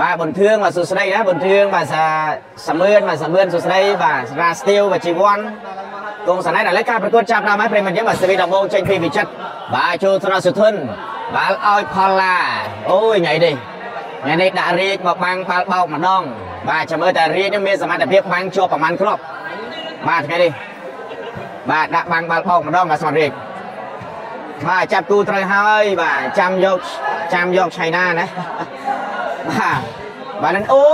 បាទបុនធឿងបាទសួស្ដីណាបុនធឿងបាទសាសមឿនបាទសមឿនសួស្ដីបាទរាស្ទៀវបាទជីវ័នកងសណៃឥឡូវការប្រកួតចាប់ដល់ហើយប្រិមត្តយើងបាទសេវីដំបងចេញពីវិចិត្របាទចូលថ្នាក់សុធុនបាទឲ្យផលឡាអូយថ្ងៃនេះថ្ងៃនេះដាក់រាជមកបាំងបាល់បោកម្ដង បាទចាំមើលតែរាជនេះមានសមត្ថភាពបាំងជាប់ប្រមាណគ្រាប់បាទថ្ងៃនេះបាទដាក់បាំងបាល់បោកម្ដងបាទស្មាត់រាជបាទចាប់គូត្រូវហើយបាទចាំយកចាំយកឆៃណាណា បាទបាទនឹងអូ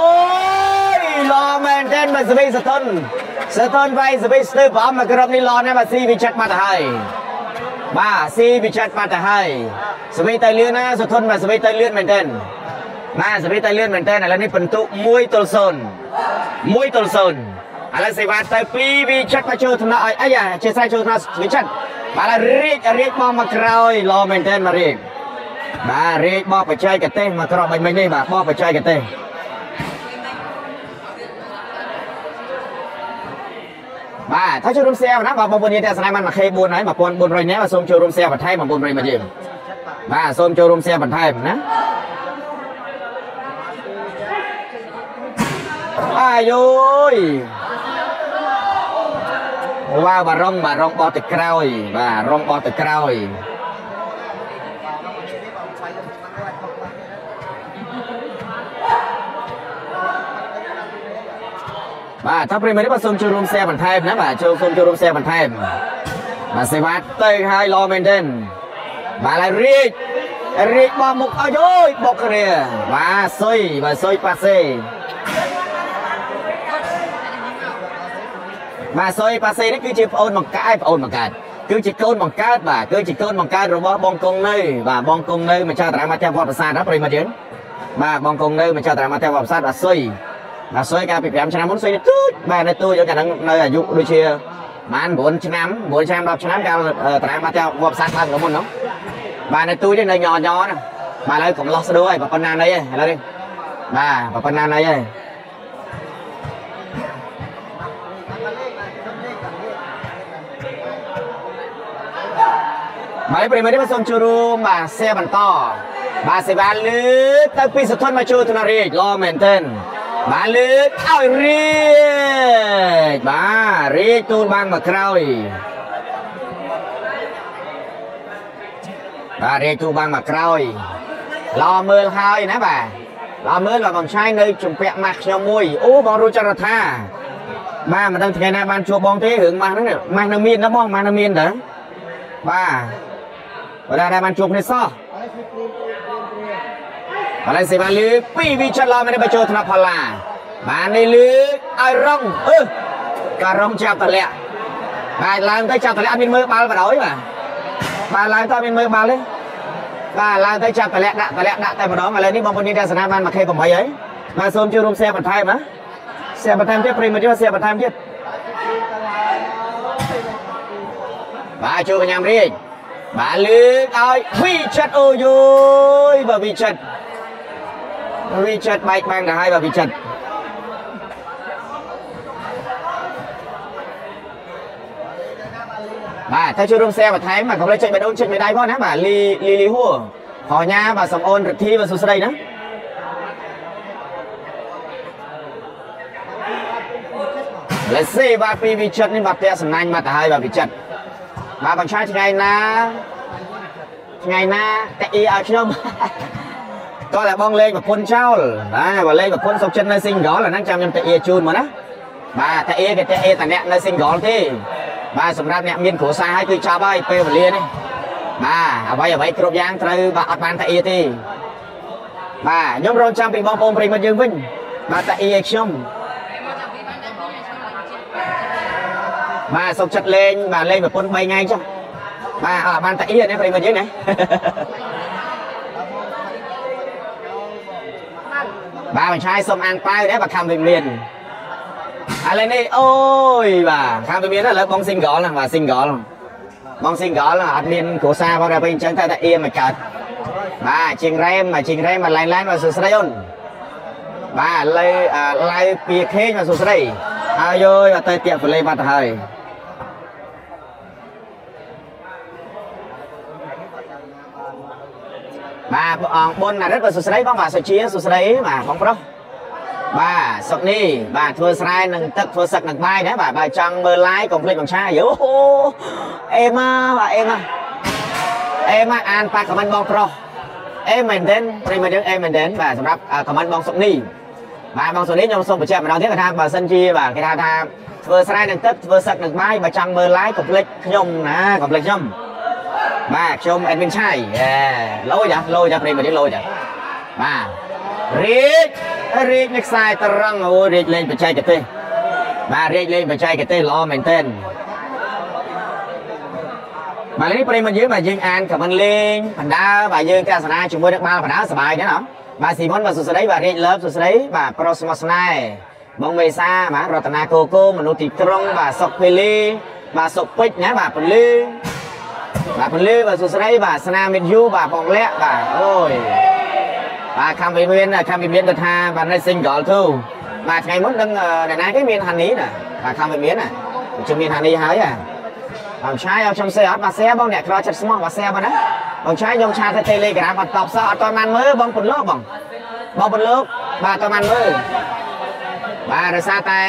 យឡមែនទេមកសវីសតុនសតុនវៃសវីស្ទើប្រអមមកក្រុមនេះឡណាបាទស៊ីវិចិត្រមកទៅហើយបាទស៊ីវិចិត្រមកទៅហើយសវីទៅលឿនណាសតុនបាទសវីទៅលឿនមែនទេបាទសវីទៅលឿនមែនទេឥឡូវនេះបន្ទុក1ទល់0 1ទល់0ឥឡូវសេវាទៅ2វិចិត្រមកចូលថ្នាក់ឲ្យអីជាស្រ័យចូលថ្នាក់វិចិត្របាទរៀករៀកមកមកក្រោយឡមែនទេមករៀក បាទរេកបោះបច្ចេកទេសមកក្របបាញ់មិញនេះបាទបោះបច្ចេកទេសបាទถ้าចូលរួម share ណាបាទបងប្អូនយើងទស្សនាបាន 1K4 ហើយ1400នាក់បាទសូមចូលរួម share បន្ថែម900មកយើងបាទសូមចូលរួម share បន្ថែមណាអាយយវ៉ាវបារងបារងបោះទៅក្រោយបាទរងបោះទៅក្រោយ បាទถ้าប្រិមត្តនេះបាទសូមចូលរួម share បន្ថែមណាបាទចូលសូមចូលរួម share បន្ថែមបាទសេវាទៅហើយឡមែនទេបាទហើយរៀករៀកបោះមុខអើយអើយបុកគ្នាបាទសុយបាទសុយប៉ាសេបាទសុយប៉ាសេនេះគឺជាប្អូនបង្កើតប្អូនបង្កើតគឺជាកូនបង្កើតបាទគឺជាកូនបង្កើតរបស់បងកុងនៅបាទបងកុងនៅម្ចាស់តារាមាត្យវត្តប្រាសាទណាប្រិមត្តយើងបាទបងកុងនៅម្ចាស់តារាមាត្យវត្តប្រាសាទបាទសុយ បាទសុយកាលពី5ឆ្នាំមុនសុយទូចបាទនៅទូចកាលហ្នឹងនៅអាយុដូចជាបាន9ឆ្នាំ9ឆ្នាំ10ឆ្នាំកាលតារាមកតែវត្តផ្សារខាងមុនហ្នឹងបាទនៅទូចនៅញ៉ញណាបាទឥឡូវកំឡោះស្ដួយប៉ុណ្ណាណីឯងឥឡូវនេះបាទប៉ុណ្ណាណីឯងបាទប្រិមត្តនេះសូមចូលរួមបាទសេបន្តបាទសេវាលឺទៅពីសធនមកចូលធនរាជល្អមែនទែន បាទលើកឲ្យរៀកបាទរៀកទូលបាំងមកក្រោយបាទរៀកទូលបាំងមកក្រោយឡមើលហើយណាបាទឡមើលបាទបងឆៃនៅជំពាក់ម៉ាស់ខ្ញុំមួយអូបងរួចចរដ្ឋាបាទមិនដឹងថ្ងៃណាបានជួបបងទេរឿងម៉ាស់ហ្នឹងម៉ាស់នៅមានណាបងម៉ាស់នៅមានតើបាទបើដែរបានជួបគ្នាសោះ ឥឡូវសេវាលឺពីវិចិត្រឡមិនបញ្ចូលថ្នាក់ផល្លាបាននេះលឺឲ្យរងអឺការរងចាប់តលាក់បាទឡើងទៅចាប់តលាក់អត់មានមើលបាល់បដ ாய் បាទបាទឡើងទៅអត់មានមើលបាល់ទេបាទឡើងទៅចាប់តលាក់ដាក់តលាក់ដាក់តែម្ដងឥឡូវនេះបងប្អូនទស្សនាបាន 1K8 ហើយបាទសូមចូលរួម share បន្ថែមណា share បន្ថែមទៀតប្រិមត្តយក share បន្ថែមទៀតបាទចូលកញ្ញាមរាជបាទលើកឲ្យវិចិត្រអូយយបាទវិចិត្រ វិចិត្របែកបាំងទៅហើយបាទវិចិត្របាទតែចូលរួម share បន្ថែមបាទកុំភ្លេចចុចបេះដូងចុចមេដៃផងណាបាទលីលីលីហួរហោញ៉ាបាទសំអូនរិទ្ធីបាទសួស្ដីណាលេសេបាទពីវិចិត្រនេះបាទផ្ទះសំណាញ់មកទៅហើយបាទវិចិត្របាទបញ្ឆាថ្ងៃណាថ្ងៃណាតាអ៊ីឲ្យខ្ញុំ តោះតែបងលេងប្រពន្ធចោលណាបើលេងប្រពន្ធសុកចិត្តនៅ single អាហ្នឹងចាំខ្ញុំតាអ៊ីជូនមកណាបាទតាអ៊ីគេតាអ៊ីតាអ្នកនៅ single ទេបាទសម្រាប់អ្នកមានគ្រួសារហើយគឺចប់ហើយពេលវេលានេះបាទអ្វីអ្វីគ្រប់យ៉ាងត្រូវបាទអត់បានតាអ៊ីទេបាទខ្ញុំរងចាំពីបងប្អូនប្រិមិត្តយើងវិញបាទតាអ៊ីឲ្យខ្ញុំបាទសុកចិត្តលេងបាទលេងប្រពន្ធ3ថ្ងៃចុះបាទអត់បានតាអ៊ីនេះប្រិមិត្តយើងណា បាទបញ្ឆាយសុំអានប៉ាវដែរបាទខំវិមានឥឡូវនេះអូយបាទខំវិមានឥឡូវបង single ណាបាទ single បង single អត់មានគ្រួសារផងតែពេលអញ្ចឹងតែតែអៀមមកកើតបាទជាងរ៉េមជាងរ៉េមមកឡែនឡែនបាទសួស្ដីអូនបាទលើឡៅពីខេងបាទសួស្ដីហើយយអត់ទៅទៀកប្រលេបាត់ទៅហើយ បាទអង្គបុនអរិទ្ធបាទសុស្ដីបងបាទសុជាសុស្ដីបាទបងប្រុសបាទសុកនេះបាទធ្វើស្រែនឹងទឹកធ្វើសឹកនឹងបាយណាបាទបើចង់មើល live កុំភ្លេចបងឆាយោអេម៉ាបាទអេម៉ាអេម៉ាអានប៉ាខមមិនបងប្រុសអេមែនទេប្រិមត្តយើងអេមែនទេបាទសម្រាប់ខមមិនបងសុកនេះបាទបងសុកនេះខ្ញុំសូមបញ្ជាក់ម្ដងទៀតគាត់ថាបើសិនជាបាទគេថាថាធ្វើស្រែនឹងទឹកធ្វើសឹកនឹងបាយបើចង់មើល live កុំភ្លេចខ្ញុំណាកុំភ្លេចខ្ញុំ បាទខ្ញុំអេដមីនឆៃអេលោចាលោចាប្រិមត្តយើងលោចាបាទរៀករៀកនៅខ្សែត្រង់អូរៀកលេងបច្ចេកទេសបាទរៀកលេងបច្ចេកទេសល្អមែនទែនបាទនេះប្រិមត្តយើងបាទយើងអានខមមិនលេងបណ្ដាបាទយើងទស្សនាជាមួយនឹងបាល់បណ្ដាសบายទេណាបាទស៊ីមុនបាទសុស្ដីបាទរៀកលើបសុស្ដីបាទប្រុសស្មោះស្នេហ៍បងមេសាបាទរតនាកូកូមនុស្សទីក្រុងបាទសុកភេលីបាទសុកពេជ្រណាបាទពលឺ បាទពលឺបាទសុស្ដីបាទស្នាមិត្តយូបាទបងលាក់បាទអូយបាទខំវិមានខំវិមានគាត់ថាបាទនៅ single ទៅបាទថ្ងៃមុននឹងអ្នកណាគេមានហានីណាបាទខំវិមានណាជិះមានហានីហើយហ่ะបងឆាយឲ្យខ្ញុំសេអត់បាទសេបងអ្នកក្រចិត្តស្មោះបាទសេបងណាបងឆាយខ្ញុំឆាទៅ Telegram អត់តបសោះអត់តបានមើលបងពន្លកបងបងពន្លកបាទតបានមើលបាទដោយសារតែ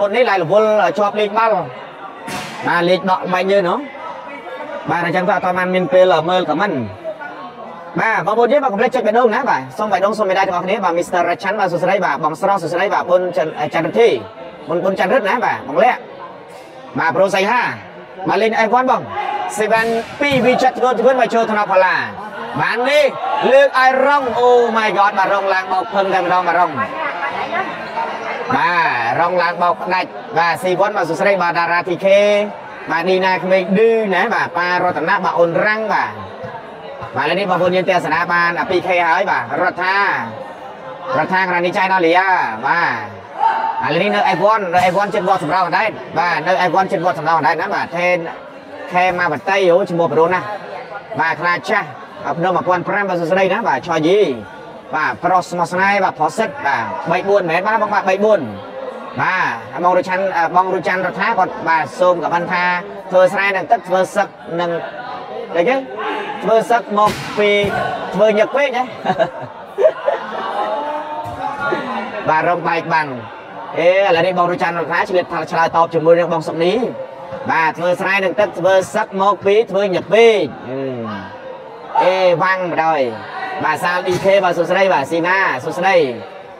មុននេះឡាយរវល់ជាប់លេខបាល់បាទលេខដកបាញ់យើងនោះ បាទអញ្ចឹងក៏អត់បានមានពេលមើលខមមិនបាទបងប្អូនយើងបាទកុំភ្លេចចុចបេះដូងណាបាទសូមបេះដូងសូមមេដៃទាំងអស់គ្នាបាទ Mr. Rachan បាទសួស្ដីបាទបងស្រស់សួស្ដីបាទបុនច័ន្ទច័ន្ទរិទ្ធីបុនបុនច័ន្ទរិទ្ធណាបាទបងលាក់បាទប្រូសៃហាមកលេង F1 បង7 2 V7 ទៅទៅមកចូលថ្នាក់ផាឡាបាននេះលើកឲ្យរងអូ my god បាទរងឡើងបោកភឹងតែម្ដងបាទរងបាទរងឡើងបោកផ្ដាច់បាទស៊ីវ៉ុនបាទសួស្ដីបាទតារា TK បាទឌីណាក្មេងឌឺណាបាទប៉ារតនៈបាទអូនរាំងបាទបាទឥឡូវនេះបងប្អូនយើងទស្សនាបាន 2K ហើយបាទរដ្ឋារដ្ឋាក្រនីចៃដល់លីយ៉ាបាទឥឡូវនេះនៅ F1 នៅ F1 ចិត្តវត្តសម្រាប់អណ្ដែតបាទនៅ F1 ចិត្តវត្តសម្រាប់អណ្ដែតណាបាទថេនខេមកបតីអូឈ្មោះប្រូនណាបាទខ្លាចាស់ភ្នំ1500បាទសួស្ដីណាបាទឆយីបាទប្រុសស្មោះស្នេហ៍បាទប្រុសសិតបាទ34មែនបាទបងបាទ34 បាទបងរុចាន់បងរុចាន់រដ្ឋាគាត់បាទសូមក៏បានថាធ្វើស្រែនឹងទឹកធ្វើសឹកនឹងអីគេធ្វើសឹកមកពីធ្វើញឹកពេកហ៎បាទរំបែកបាំងអេឥឡូវនេះបងរុចាន់រដ្ឋាឆ្លៀតថាឆ្លើយតបជាមួយនឹងបងសុកនេះបាទធ្វើស្រែនឹងទឹកធ្វើសឹកមកពីធ្វើញឹកពេកអេវាំងម្ដងបាទសាល DK បាទសុស្ដីបាទស៊ីណាសុស្ដី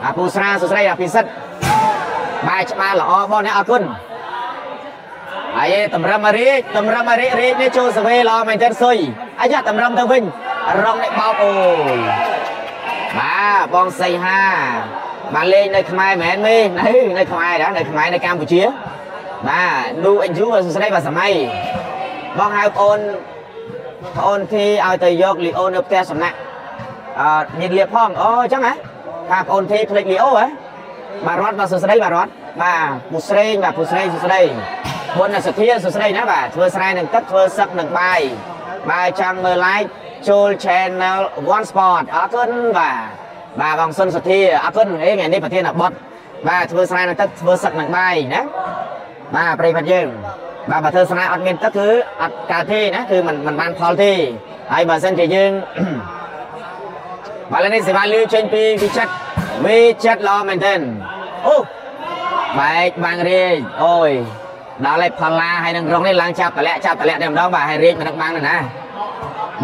អាពូស្រាសុស្ដីអាពិសិដ្ឋ បាយច្បាស់ល្អបងអ្នកអរគុណហើយតម្រឹមរីកតម្រឹមរីករីកនេះចូលសវេល្អមែនទេសុយអាយ៉ាតម្រឹមទៅវិញរងនេះបោកអូយបាទបងសីហាបានលេងនៅខ្មែរមែនទេនៅនៅខ្មែរដែរនៅខ្មែរនៅកម្ពុជាបាទឌូអេនយូសួស្ដីបាទសម័យបងហៅបងអូនបងអូនធីឲ្យទៅយកលីអូនៅផ្ទះសំណាក់អឺមានលៀបផងអូអញ្ចឹងហ៎ថាបងអូនធីភ្លេចលីអូហ៎ បាទរត់បាទសួស្ដីបាទរត់បាទពូស្រេងបាទពូស្រេងសួស្ដីបុណ្យសទ្ធាសួស្ដីណាបាទធ្វើស្រែនឹងទឹកធ្វើសឹកនឹងបាយបាទចង់មើល like ចូល channel One Sport អរគុណបាទបាទបងសុនសទ្ធាអរគុណអេថ្ងៃនេះប្រធានបទបាទធ្វើស្រែនឹងទឹកធ្វើសឹកនឹងបាយណាបាទប្រិយមិត្តយើងបាទបើធ្វើស្រែអត់មានទឹកគឺអត់កើតទេណាគឺมันมันបានផលទេហើយបើសិនជាយើងបាទឥឡូវនេះសេវាលឺចេញពីវិចិត្រ វិចិត្រល្អមែនទែនអូបែកបាំងរាយអូយដល់ឯផល្លាហើយនឹងរងនេះឡើងចាប់តម្លាក់ចាប់តម្លាក់តែម្ដងបាទហើយរាជមិនដឹកបាំងណា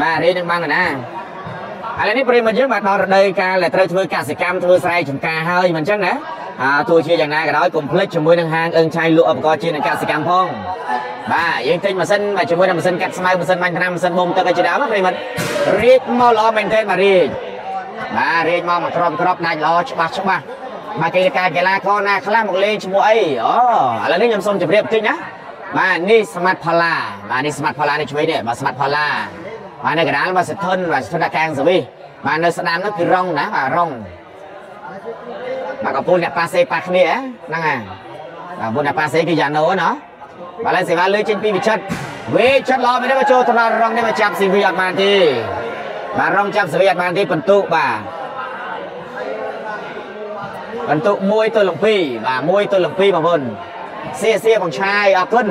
បាទរាជនឹងបាំងណាឥឡូវនេះប្រិមត្តយើងបាទដល់រដូវកាលដែលត្រូវធ្វើកសិកម្មធ្វើស្រែចម្ការហើយមិនអញ្ចឹងណាអើទោះជាយ៉ាងណាក៏ដោយកុំភ្លេចជាមួយនឹងហាងអឹងឆៃលក់ឧបករណ៍ជានឹងកសិកម្មផងបាទយើងទិញម៉ាស៊ីនបាទជាមួយនឹងម៉ាស៊ីនកាត់ស្មៅម៉ាស៊ីនបាញ់ថ្នាំម៉ាស៊ីនបូមទឹកឲ្យជាដើមប្រិមត្តរាជមកល្អមែនទែនបាទរាជ បាទរាជមកមកក្របក្របដាច់ល្អច្បាស់ច្បាស់បាទកិច្ចការកីឡាករណាខ្លះមកលេងឈ្មោះអីអូឥឡូវនេះខ្ញុំសូមជម្រាបបន្តិចណាបាទនេះស្មាត់ផល្លាបាទនេះស្មាត់ផល្លានេះជួយនេះបាទស្មាត់ផល្លាបាទនៅកណ្ដាលបាទសធុនបាទសធុនកាំងសវិសបាទនៅស្ដាំនោះគឺរងណាបាទរងបាទកំពូលអ្នកប៉ាសេប៉ាគ្នាហ្នឹងហើយបាទពុនអ្នកប៉ាសេគឺយ៉ាណូណាបាទឡើយសេវាលើចេញពីវិចិត្រវេចិត្រល្អមែនទេមកចូលត្រង់រងនេះមកចាប់ស៊ីវីអត់បានទេ បាទរងចាប់ស៊ីវីអត់បានទេបន្ទុកបាទបន្ទុក1ទល់នឹង2បាទ1ទល់នឹង2បងប្អូនសៀសៀបងឆាយអរគុណ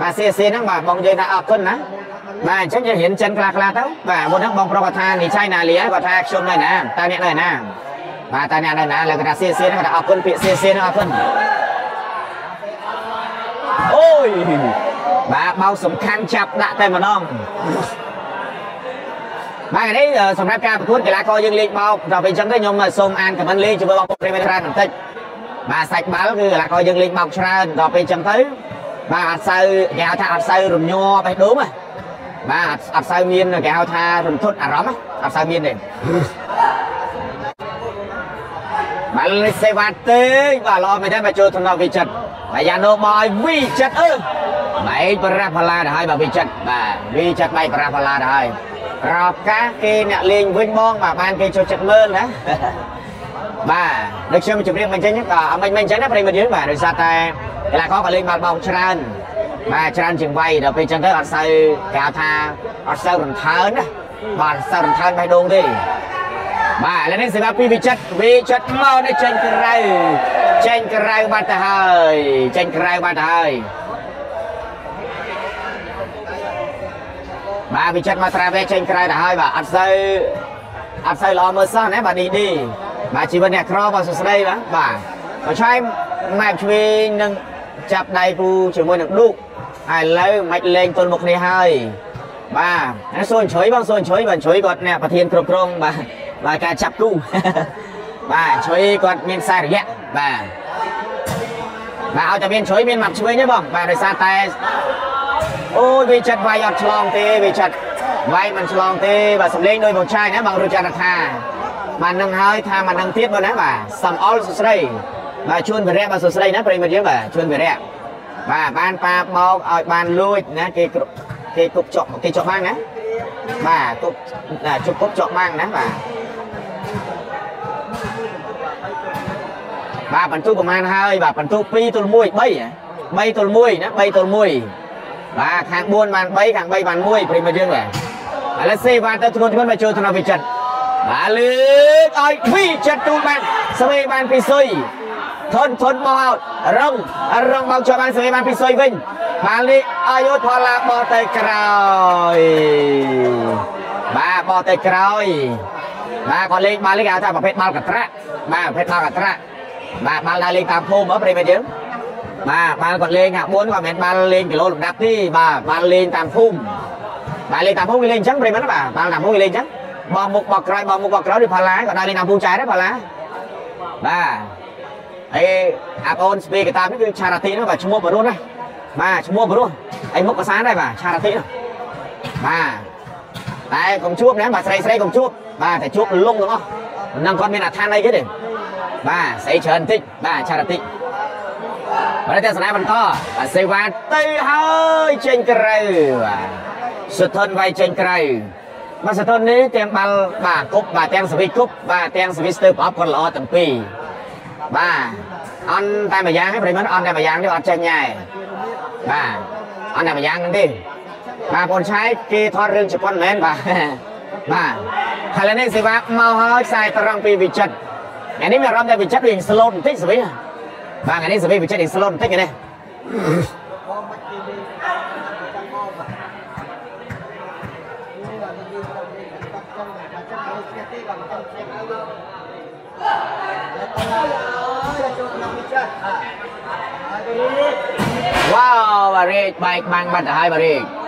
បាទសៀសៀហ្នឹងបាទបងនិយាយថាអរគុណណាបបាទអញ្ចឹងយើងរៀនចិនខ្លះខ្លះទៅបាទមុនហ្នឹងបងប្រុសគាត់ថានិឆ័យណាលីគាត់ថាខ្ញុំនៅណាតើអ្នកនៅណាបាទតើអ្នកនៅណាលើគាត់ថាសៀសៀនគាត់ថាអរគុណពាក្យសៀសៀនអរគុណអូយបាទបោកសំខាន់ចាប់ដាក់តែម្ដង បាទនេះសម្រាប់ការប្រកួតកីឡាករយើងលេងបោកដល់ពេលអញ្ចឹងទៅខ្ញុំសូមអានខមមិនលេងជាមួយបងប្អូនប្រិយមិត្តច្រើនបន្តិចបាទសាច់បាល់គឺកីឡាករយើងលេងបោកច្រើនដល់ពេលអញ្ចឹងទៅបាទអត់សូវគេហៅថាអត់សូវរំញ័របេះដូងណាបាទអត់សូវមានគេហៅថារំទុតអារម្មណ៍អត់សូវមានទេបាទលេសេវ៉ាទេបាទល្អមែនទេមកចូលថ្នាក់វិចិត្របាទយ៉ាណូមកឲ្យវិចិត្រអឺបែកបរះផល្លាទៅហើយបាទវិចិត្របាទវិចិត្របែកបរះផល្លាទៅហើយ ប្រកាសគេអ្នកលេងវិញបងបាទបានគេចូលចិត្តមើលណាបាទដូចខ្ញុំជម្រាបមិញចឹងក៏អមិនមិញចឹងណាប្រិមត្តយើងបាទដោយសារតែកីឡាករក៏លេងបាល់បោកច្រើនបាទច្រើនជាងវ័យដល់ពេលចឹងទៅអត់សូវគេហៅថាអត់សូវរំថើនណាបាទអត់សូវរំថើនបេះដូងទេបាទឥឡូវនេះសម្រាប់ពីវិចិត្រវិចិត្រមកនេះចេញក្រៅចេញក្រៅបាត់ទៅហើយចេញក្រៅបាត់ទៅហើយ បាទវិចិត្រមកត្រាវេចេញក្រៅទៅហើយបាទអត់សូវអត់សូវល្អមើលសោះណាបាទនេះឌីបាទជីវិតអ្នកក្របាទសួស្ដីបាទបាទបើឆាយម៉ែឆ្វេងនឹងចាប់ដៃគូជាមួយនឹងឌុកហើយឥឡូវមិនលេងទល់មុខគ្នាហើយបាទហើយសួនជ្រុយបងសួនជ្រុយបាទជ្រុយគាត់អ្នកប្រធានគ្រប់គ្រងបាទបាទការចាប់គូបាទជ្រុយគាត់មានសាររយៈបាទបាទឲ្យតែមានជ្រុយមានម៉ាប់ឆ្វេងទេបងបាទដោយសារតែ អូយវាចិត្តវាយអត់ឆ្លងទេវាចិត្តវាយមិនឆ្លងទេបាទសំលេងដោយបងឆាយណាបងរុចរដ្ឋាបាទនឹងហើយថាមិននឹងទៀតបងណាបាទសំអល់សុស្ដីបាទជួនវិរៈបាទសុស្ដីណាប្រិមិត្តយើងបាទជួនវិរៈបាទបានប៉ាបោកឲ្យបានលួចណាគេគេគប់ចក់គេចក់បាំងណាបាទគប់ជប់គប់ចក់បាំងណាបាទបាទបន្ទុកប្រហែលហើយបាទបន្ទុក2ទល់1 3 3ទល់1ណា3ទល់1 បាទខាង4បាន3ខាង3បាន1ប្រិមិត្តយើងបាទឥឡូវសេវ៉ាទៅធ្ងន់ធ្ងន់មកចូលថ្នាក់វិចិត្របាទលើកឲ្យវិចិត្រទូលបានស្វេបានពីសុយធនធនមកអត់រងរងមកជាប់បានស្វេបានពីសុយវិញបាទលេអាយុផល្លាបោះទៅក្រោយបាទបោះទៅក្រោយបាទគាត់លេងបាល់លេងគេហៅថាប្រភេទបាល់កត្រាក់បាទប្រភេទបាល់កត្រាក់បាទបាល់ដើរលេងតាមភូមិហ៎ប្រិយមិត្តយើង បាទបាល់គាត់លេងហាក់4គាត់មិនមែនបាល់លេងគីឡូលំដាប់ទេបាទបាល់លេងតាមភូមិបាទលេងតាមភូមិគេលេងអញ្ចឹងប្រិយមិត្តបាទបាល់តាមភូមិគេលេងអញ្ចឹងបោះមុខបោះក្រោយបោះមុខបោះក្រោយឬផល្លាគាត់ដើរលេងតាមភូមិចែដែរផល្លាបាទហើយអាប់អូនស្ពីកតានេះគឺឆារ៉ាទីនោះបាទឈ្មោះបរុនណាបាទឈ្មោះបរុនហើយមុខភាសាដែរបាទឆារ៉ាទីនោះបាទតែកុំជួបណាបាទស្រីស្រីកុំជួបបាទតែជួបលងទាំងអស់នឹងគាត់មានអឋានអីគេទេបាទស្អីច្រើនបន្តិចបាទឆារ៉ាទី បាទទស្សនាបន្តបាទសេវ៉ាទៅហើយចេញក្រៅបាទសុធនវាយចេញក្រៅបាទសុធននេះទាំងបាល់បាទគប់បាទទាំងសវិគប់បាទទាំងសវិស្ទើប្រអប់គាត់ល្អទាំងពីរបាទអន់តែមួយយ៉ាងទេប្រិមត្តអន់តែមួយយ៉ាងទេអត់ចេញញ៉ែបាទអន់តែមួយយ៉ាងហ្នឹងទេបាទបងឆៃគេថតរឿងជប៉ុនមែនបាទបាទហើយនេះសេវាមកហើយខ្សែត្រង់ពីវិចិត្រថ្ងៃនេះមានអារម្មណ៍ថាវិចិត្រវា slow បន្តិចសវិបាទថ្ងៃនេះសវិវិចិត្រវា slow បន្តិចនេះវ៉ាវបារេកបែកបាំងបាត់ទៅហើយបា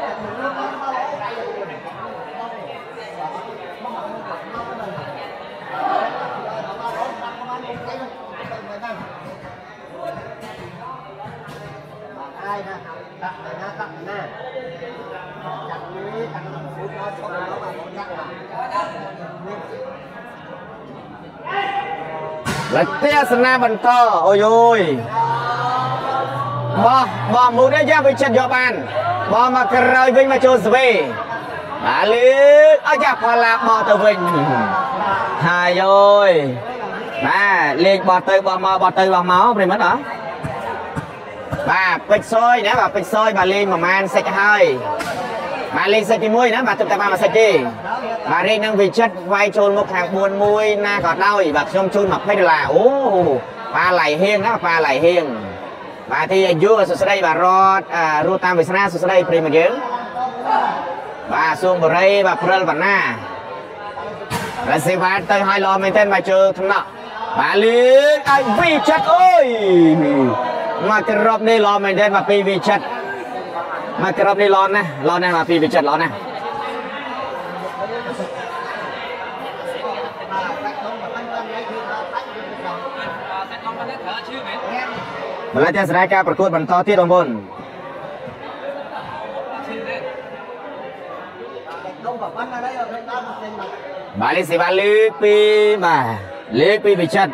លទេសនាបន្តអូយអូយបោះបោះមួយនេះយ៉ាវិចិត្រយកបានបោះមកក្រោយវិញមកចូលស្វេបាទលឺអត់ចាផល្លាបោះទៅវិញហើយអើយបាទលេងបោះទៅបោះមកបោះទៅបោះមកប្រិមិត្តអត់បាទពេជ្រសយណាបាទពេជ្រសយបាទលេងប្រហែលសិចហើយ បាទលេងសិចទី1ណាបាទទឹកតែបានមួយសិចទេបាទរៀងនឹងវិចិត្រវាយចូលមុខខាង4មួយណាក៏ដោយបាទខ្ញុំជូន20ដុល្លារអូប៉ាឡៃហៀងណាប៉ាឡៃហៀងបាទទីអាយុសួស្ដីបាទរត់រស់តាមវាសនាសួស្ដីប្រិមយើងបាទសួងបរិយបាទព្រិលបណ្ណាហើយសេវាទៅឲ្យល្អមែនទែនបាទជើថ្នាក់បាទលឿនឲ្យវីចាត់អើយមកក្របនេះល្អមែនទែនបាទពីវីចាត់ មកក្របនេះល្អណាស់ល្អណាស់បាទពីវីចាត់ល្អណាស់ម្ល៉េះតែស្រាយការប្រកួតបន្តទៀតបងប្អូនបាទលេខសេវាលើកពីបាទលើកពីវិចិត្រ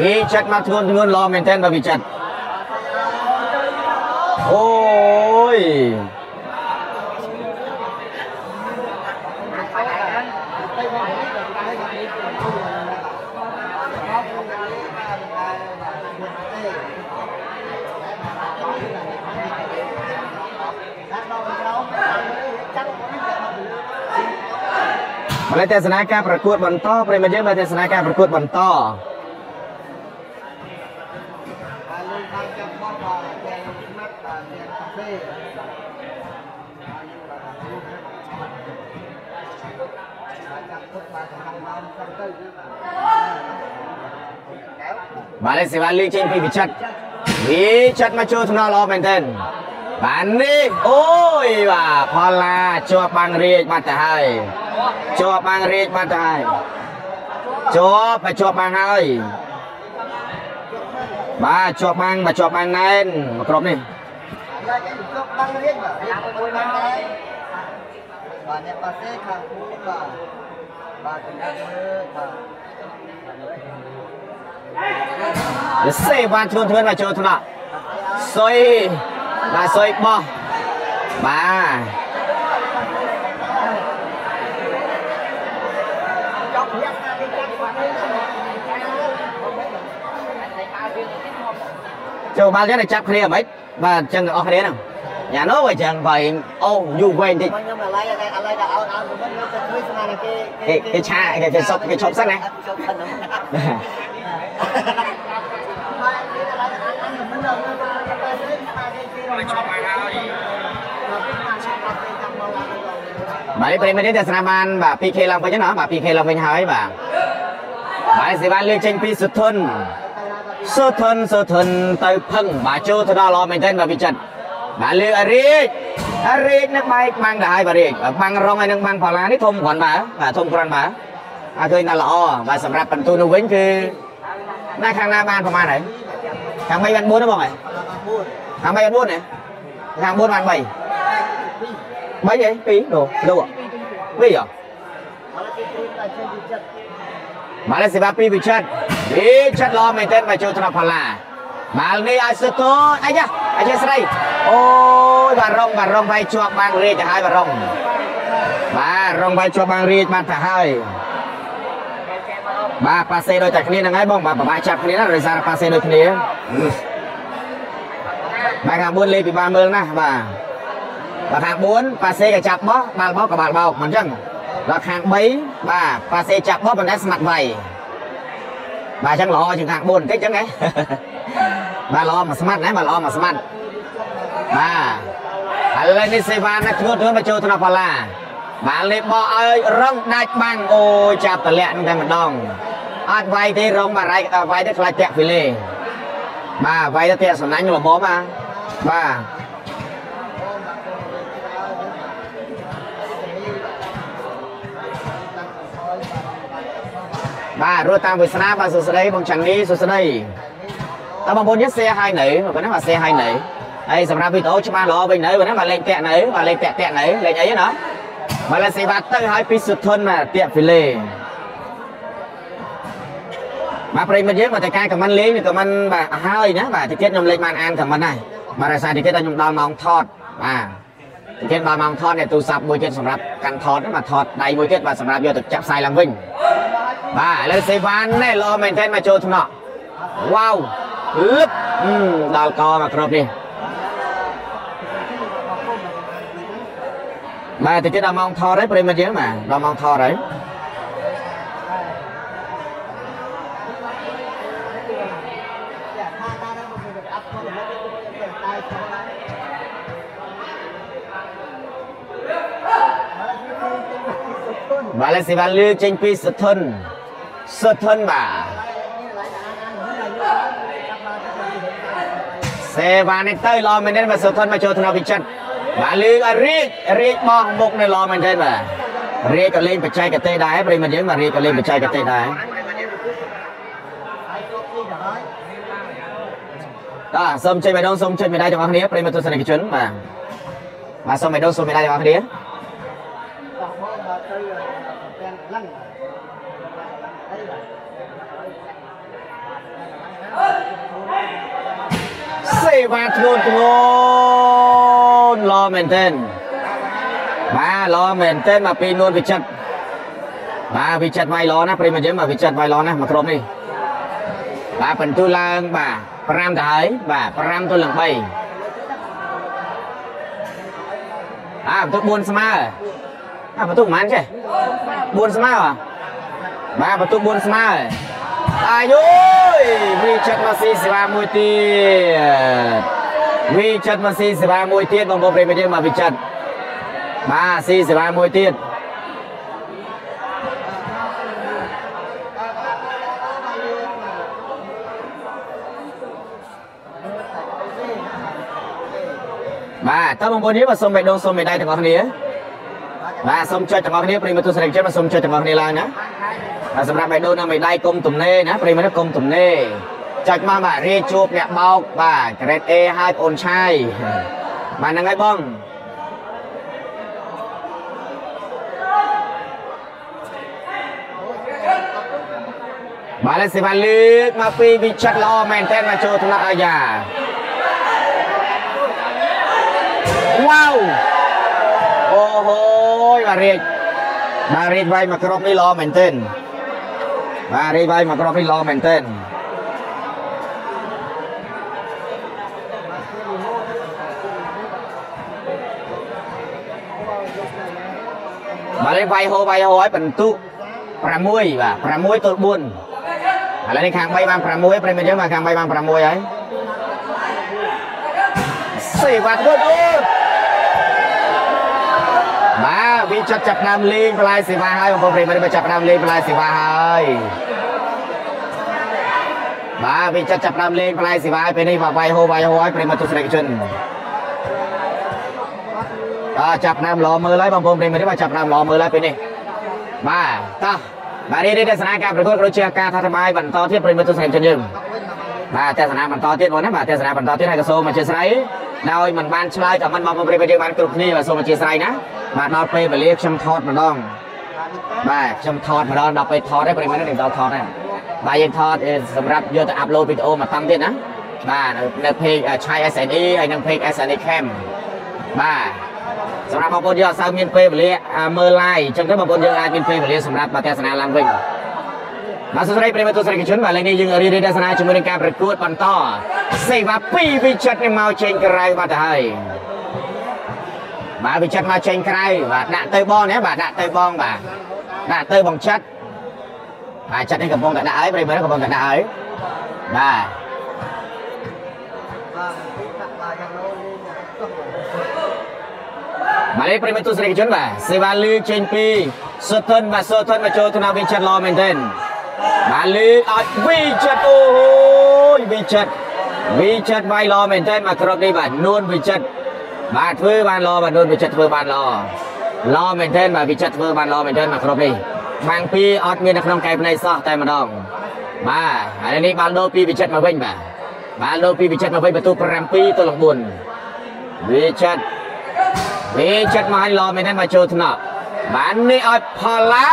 វិចិត្រមកធ្ងន់ធ្ងន់ល្អមែនទែនបាទវិចិត្រ អូយម្លេះទេសនាការប្រកួតបន្តប្រិមត្តយើងបើទេសនាការប្រកួតបន្ត បាទលេសេវាលីចេញពីវិចិត្រវិចិត្រមកចូលថ្នាក់ល្អមែនទែនបាទនេះអូយបាទផល្លាជាប់បាំងរាជបាត់ទៅហើយជាប់បាំងរាជបាត់ទៅហើយជាប់បើជាប់បាំងហើយបាទជាប់បាំងបើជាប់បាំងណែនមកគ្រប់នេះជាប់បាំងរាជបាទមួយបាំងដែរបាទអ្នកបាសេខាងគូបាទបាទចំណេះមើលបាទ សេបានធ្ងន់ធ្ងរមកចូលថ្នាក់សុយបាទសុយបោះបាទចូលបាល់ចឹងតែចាប់គ្នាហ្មងបាទអញ្ចឹងអស់គ្នាហ្នឹងយ៉ានោះអញ្ចឹងបើអូយូរវែងតិចខ្ញុំឥឡូវឥឡូវដល់ឲ្យឲ្យមិនទៅជួយស្មានគេគេគេឆាគេគេសុបគេឈប់សិនណាឈប់សិនហ្នឹង បាទប្រិមិត្តនេះទស្សនាបានបាទ 2K ឡើងវិញណាបាទ 2K ឡើងវិញហើយបាទបាទសេវាលើកចេញពីសុធនសុធនសុធនទៅផឹងបាទចូលទៅដល់ល្អមែនទែនបាទវិចិត្របាទលើកអរិយអរិយនឹងបែកបាំងទៅហើយបាទរាជបាំងរងហើយនឹងបាំងផល្លានេះធំគ្រាន់បាទបាទធំគ្រាន់បាទអត់ឃើញថាល្អបាទសម្រាប់បន្ទូនោះវិញគឺ ណាខាងណាបានប្រហែលហើយខាង3បាន4ទេបងហើយខាង3បាន4ណាខាង4បាន3 3អី2ដូដូ2អ្ហ៎ម៉ាឡេសេវា2វិចិត្រវិចិត្រល្អមែនទែនមកចូលថ្នាក់ផល្លាបាល់នេះឲ្យសតូអាយ៉ាអាយ៉ាស្រីអូយបាទរងបាទរងវាយជាប់បាំងរាជទៅហើយបាទរងបាទរងវាយជាប់បាំងរាជបានទៅហើយ បាទប៉ាសេដូចតែគ្នាហ្នឹងហើយបងបាទប្រហែលចាប់គ្នាណាដោយសារប៉ាសេដូចគ្នាបាទខាង4លេខពិបាកមើលណាស់បាទបាទខាង4ប៉ាសេក៏ចាប់បោះបាល់បោះក៏បាល់បោកមិនអញ្ចឹងដល់ខាង3បាទប៉ាសេចាប់បោះប៉ុន្តែស្មាត់វាយបាទអញ្ចឹងល្អជាងខាង4បន្តិចអញ្ចឹងហ៎បាទល្អមកស្មាត់ណាបាទល្អមកស្មាត់បាទឥឡូវនេះសេវាណាធ្វើធ្វើមកចូលថ្នាក់ផល្លាបាទលេបបោឲ្យរងដាច់បាំងអូចាប់តលាក់តែម្ដង អត់វាយទេរងបារៃវាយទៅខ្លាច់តាក់ហ្វីលេបាទវាយទៅតាក់សំណាញ់ល្មមអាបាទបាទរត់តាមវាសនាបាទសួស្ដីបងច័ន្ទនីសួស្ដីតើបងប្អូនយើង share ឲ្យនៅប៉ុណ្ណឹងបាទ share ឲ្យនៅហើយសម្រាប់វីដេអូច្បាស់ល្អវិញនៅប៉ុណ្ណឹងបាទលេខតាក់នៅបាទលេខតាក់តាក់នៅលេខអីណាបាទលេខសេវាទៅឲ្យពីសុធនបាទតាក់ហ្វីលេ បាទប្រិមិត្តយើងបាទតែការខមមិនលេងខមមិនបាទហើយណាបាទតិចខ្ញុំលេខបានអានខមមិនហើយបាទរសារតិចតែខ្ញុំដល់ម៉ោងថតបាទតិចដល់ម៉ោងថតអ្នកទូរស័ព្ទមួយទៀតសម្រាប់កាន់ថតបាទថតដៃមួយទៀតបាទសម្រាប់យកទៅចាប់ផ្សាយឡើងវិញបាទឥឡូវសេវាណែល្អមែនទែនមកចូលថ្នាក់វ៉ាវលឹបដល់កមកគ្របនេះបាទតិចដល់ម៉ោងថតហើយប្រិមិត្តយើងបាទដល់ម៉ោងថតហើយ បាទលេខសេវាលើកចេញពីសុធនសុធនបាទសេវានេះទៅល្អមែនទេបាទសុធនមកចូលថ្នាក់វិចិត្របាទលើកឲ្យរៀករៀកបោះមុខនេះល្អមែនទេបាទរៀកក៏លេងបច្ចេកទេសដែរប្រិមត្តយើងបាទរៀកក៏លេងបច្ចេកទេសដែរបាទសូមចេញបេះដូងសូមចេញមេដាយទាំងអស់គ្នាប្រិមត្តទស្សនិកជនបាទបាទសូមបេះដូងសូមមេដាយទាំងអស់គ្នា សេវាធ្ងន់ធ្ងរល្អមែនទែនបាទល្អមែនទែនមកពីនួនវិចិត្របាទវិចិត្រវាយល្អណាស់ប្រិមត្តយើងមកវិចិត្រវាយល្អណាស់មកក្រុមនេះបាទបន្ទូឡើងបាទ5ទៅហើយបាទ5ទល់នឹង3អាបន្ទុក4ស្មើអាបន្ទុកប៉ុន្មានចេះ4ស្មើហ៎បាទបន្ទុក4ស្មើ អាយយវិចិត្រមកស៊ីសេវាមួយទៀតវិចិត្រមកស៊ីសេវាមួយទៀតបងប្អូនប្រិយមិត្តយើងមកវិចិត្របាទស៊ីសេវាមួយទៀតបាទតើបងប្អូនយើងបាទសូមបេះដូងសូមមេដៃទាំងអស់គ្នាបាទសូមចុចទាំងអស់គ្នាប្រិយមិត្តទស្សនិកជនបាទសូមចុចទាំងអស់គ្នាឡើងណាបាទ សម្រាប់បេះដូងនិងមេដៃគុំទំនេរណាប្រិយមិត្តគុំទំនេរចុចមកបាទរៀបជួបអ្នកបោកបាទ grade A ហើយបងអូនឆាយបាទហ្នឹងហើយបងបាទលេខសេវាលើកមកពីវិចិត្រល្អមែនតើមកចូលថ្នាក់អាយ៉ាវ៉ាវអូហូយបាទរៀបបាទរៀបវាយមកក្របនេះល្អមែនទែន បាទរៀបវាយមកក្របនេះល្អមែនទែនបាទលេខវាយហូវាយហូឲ្យបន្ទុក6បាទ6ទល់4ឥឡូវនេះខាង3បាន6ប្រិមិត្តយើងមកខាង3បាន6ហើយសេវាត់ good អូបាទ វាចាប់ចាប់ដើមលេងបន្លែសេវាហើយបងប្អូនប្រិមិត្តមកចាប់ដើមលេងបន្លែសេវាហើយបាទវាចាប់ចាប់ដើមលេងបន្លែសេវាហើយពេលនេះបាទវាយហូវាយហូហើយប្រិមិត្តទស្សនិកជនបាទចាប់ដើមល្អមើលហើយបងប្អូនប្រិមិត្តបាទចាប់ដើមល្អមើលហើយពេលនេះបាទតោះបាទនេះទេសនាការប្រកួតក៏ជាការថាថ្មីបន្តទៀតប្រិមិត្តទស្សនិកជនយើងបាទទេសនាបន្តទៀតបងណាបាទទេសនាបន្តទៀតហើយក៏សូមអធិស្ឋានដោយមិនបានឆ្លើយក៏មិនមកប្រិមិត្តយើងបានគ្រប់គ្នាបាទសូមអធិស្ឋានណា បាទដល់ពេលវេលាខ្ញុំថតម្ដងបាទខ្ញុំថតម្ដងដល់ពេលថតហើយប្រិមិត្តនឹងដល់ថតហើយបាទយើងថតសម្រាប់យកទៅអាប់ឡូតវីដេអូមកតាំងទៀតណាបាទនៅ page ឆៃ SNE ហើយនិង page SNE Cam បាទសម្រាប់បងប្អូនយើងអត់សូវមានពេលវេលាមើល live អញ្ចឹងទៅបងប្អូនយើងអាចមានពេលវេលាសម្រាប់ទស្សនាឡើងវិញបាទសួស្តីប្រិយមិត្តទស្សនិកជនបាទឥឡូវនេះយើងរៀបរៀបទស្សនាជាមួយនឹងការប្រកួតបន្តសេវា2វិចិត្រនេះមកចេញក្រៅបាត់ទៅហើយ បាទវិចិត្រមកចេញក្រៅបាទដាក់ទៅបងណាបាទដាក់ទៅបងបាទដាក់ទៅបងចិត្តបាទចិត្តនេះកំពុងតែដាក់ហើយប្រិយមិត្តកំពុងតែដាក់ហើយបាទម៉ាឡេប្រិមិត្តទស្សនិកជនបាទសេវាលឺចេញពីសុធនបាទសុធនមកចូលទៅនៅវិចិត្រល្អមែនទែនបាទលឺឲ្យវិចិត្រអូហូយវិចិត្រវិចិត្រវាយល្អមែនទែនមកក្រុមនេះបាទនួនវិចិត្រ បាទធ្វើបានល្អបាទនួនវិចិត្រធ្វើបានល្អល្អមែនទែនបាទវិចិត្រធ្វើបានល្អមែនទែនមកក្រុមនេះបាំងពីអត់មាននៅក្នុងកែភ្នែកសោះតែម្ដងបាទហើយនេះបានដូរពីវិចិត្រមកវិញបាទបានដូរពីវិចិត្រមកវិញបន្ទូ7ទល់នឹង4វិចិត្រវាចិត្តមកឲ្យឡមែនទេមកចូលថ្នាក់បាននេះឲ្យផល្លា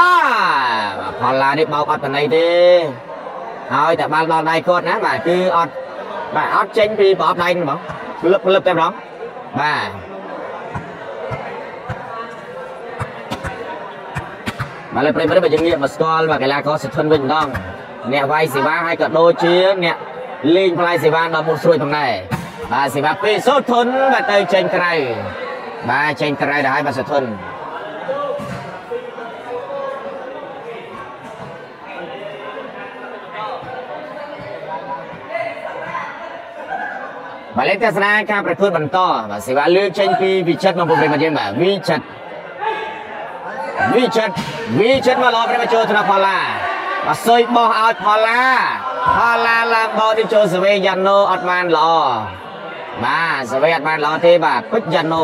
ផល្លានេះបោកអត់បណៃទេហើយតែបានដល់ដៃគាត់ណាបាទគឺអត់បាទអត់ចេញពីប្រអប់ដៃហ្មងលឹបលឹបតែម្ដង បាទមកលើប្រិយមិត្តបើយើងងាកមកស្គាល់បាទកីឡាករសិទ្ធិនវិញម្ដងអ្នកវាយសេវាហើយក៏ដូចជាអ្នកលេងផ្លែសេវាដល់មុខស្រួយផងដែរបាទសេវាពីសូធុនបាទទៅចេញក្រៅបាទចេញក្រៅទៅហើយបាទសធុន បាទលេខទស្សនាការប្រកួតបន្តបាទសេវាលើកចេញពីវិចិត្រមកពុកប្រិមត្តយើងបាទវិចិត្រវិចិត្រវិចិត្រមកឡោព្រះចូលថ្នាក់ផល្លាមកសុយបោះឲ្យផល្លាផល្លាឡើងបោទៅចូលសវេយ៉ាណូអត់បានល្អបាទសវេអត់បានល្អទេបាទពេជ្រយ៉ាណូ